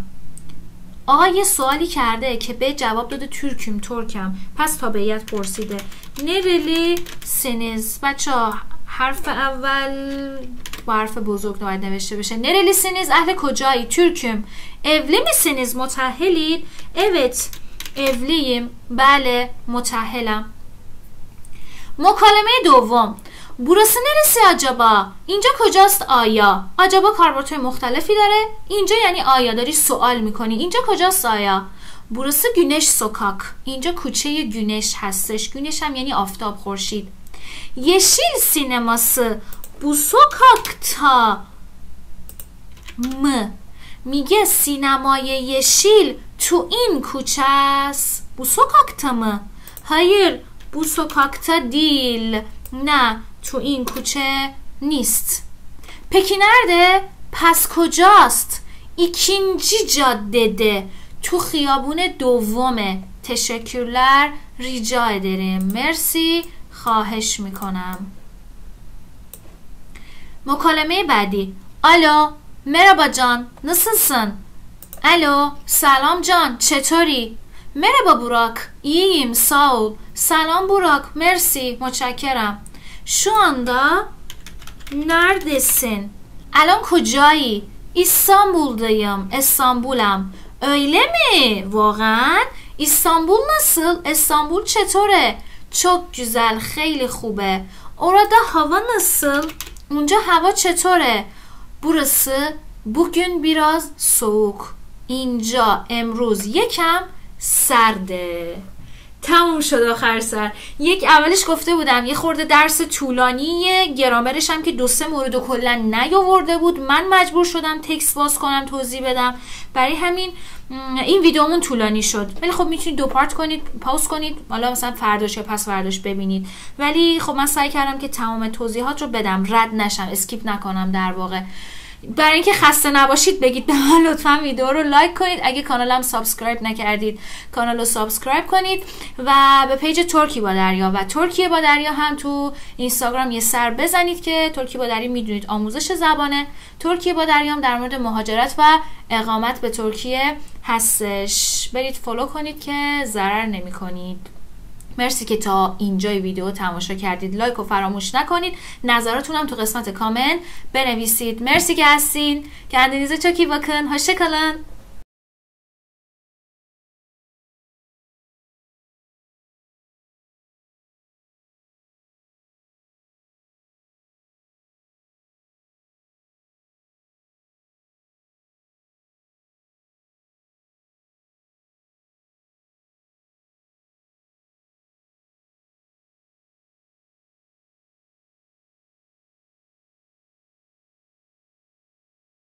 آقا یه سوالی کرده که به جواب داده ترکم ترکم پس تابعیت پرسیده نرلی سنیز بچه حرف اول با حرف بزرگ باید نوشته بشه نرلیسiniz اهل کجایی ترکم evli misiniz? متحلید evet evliyim. بله متحلم مکالمه دوم. burası neresi acaba اینجا کجاست آیا؟ عجبا کاربردهای مختلفی داره. اینجا یعنی آیا؟ داری سوال می‌کنی. اینجا کجاست آیا؟ burası güneş sokak اینجا کوچه گونش هستش. گونش هم یعنی آفتاب خورشید. sineması bu sokakta mı میگه سینمای یشیل تو این koça است. bu sokakta mı bu sokakta değil نه تو این کوچه نیست. پکی nerede پس کجاست؟ ikinci caddede تو خیابون دومه. teşekkürler rica ederim مرسی خواهش می‌کنم. مکالمه بعدی. الو مرحبا جان. nasılsın الو سلام جان. چطوری؟ مرحبا بوراک. ایم ساول سلام بوراک. مرسی. متشکرم. شو اندا نردسین الان کجایی؟ استانبول دایم استانبولم. اویله می واقعا؟ استانبول نسل. استانبول چطوره؟ چوک گزل خیلی خوبه. اورادا هوا نسل. اونجا هوا چطوره؟ بورسی بگن بیراز. سوک. اینجا. امروز یکم سرده تموم شد آخر سر. یک اولش گفته بودم یه خورده درس طولانیه گرامرش هم که دو سه مورد کلا نیاورده بود. من مجبور شدم text باز کنم توضیح بدم. برای همین این ویدیومون طولانی شد. ولی خب می‌تونید دو part کنید pause کنید. حالا مثلا فرداش یا پس فرداش ببینید. ولی خب من سعی کردم که تمام توضیحات رو بدم. رد نشم skip نکنم در واقع. برای اینکه خسته نباشید بگید به من لطفا ویدیو رو like کنید. اگه کانالم subscribe نکردید کانال رو subscribe کنید و به page ترکی با دریا و ترکیه با دریا هم تو اینستاگرام یه سر بزنید که ترکی با دریا می‌دونید آموزش زبانه. ترکیه با دریا هم در مورد مهاجرت و اقامت به ترکیه هستش. برید follow کنید که ضرر نمی کنید مرسی که تا اینجای ویدیو تماشا کردید. like و فراموش نکنید. نظراتونم تو قسمت کامنت بنویسید. مرسی که هستین. çok iyi bakın hoşçakalın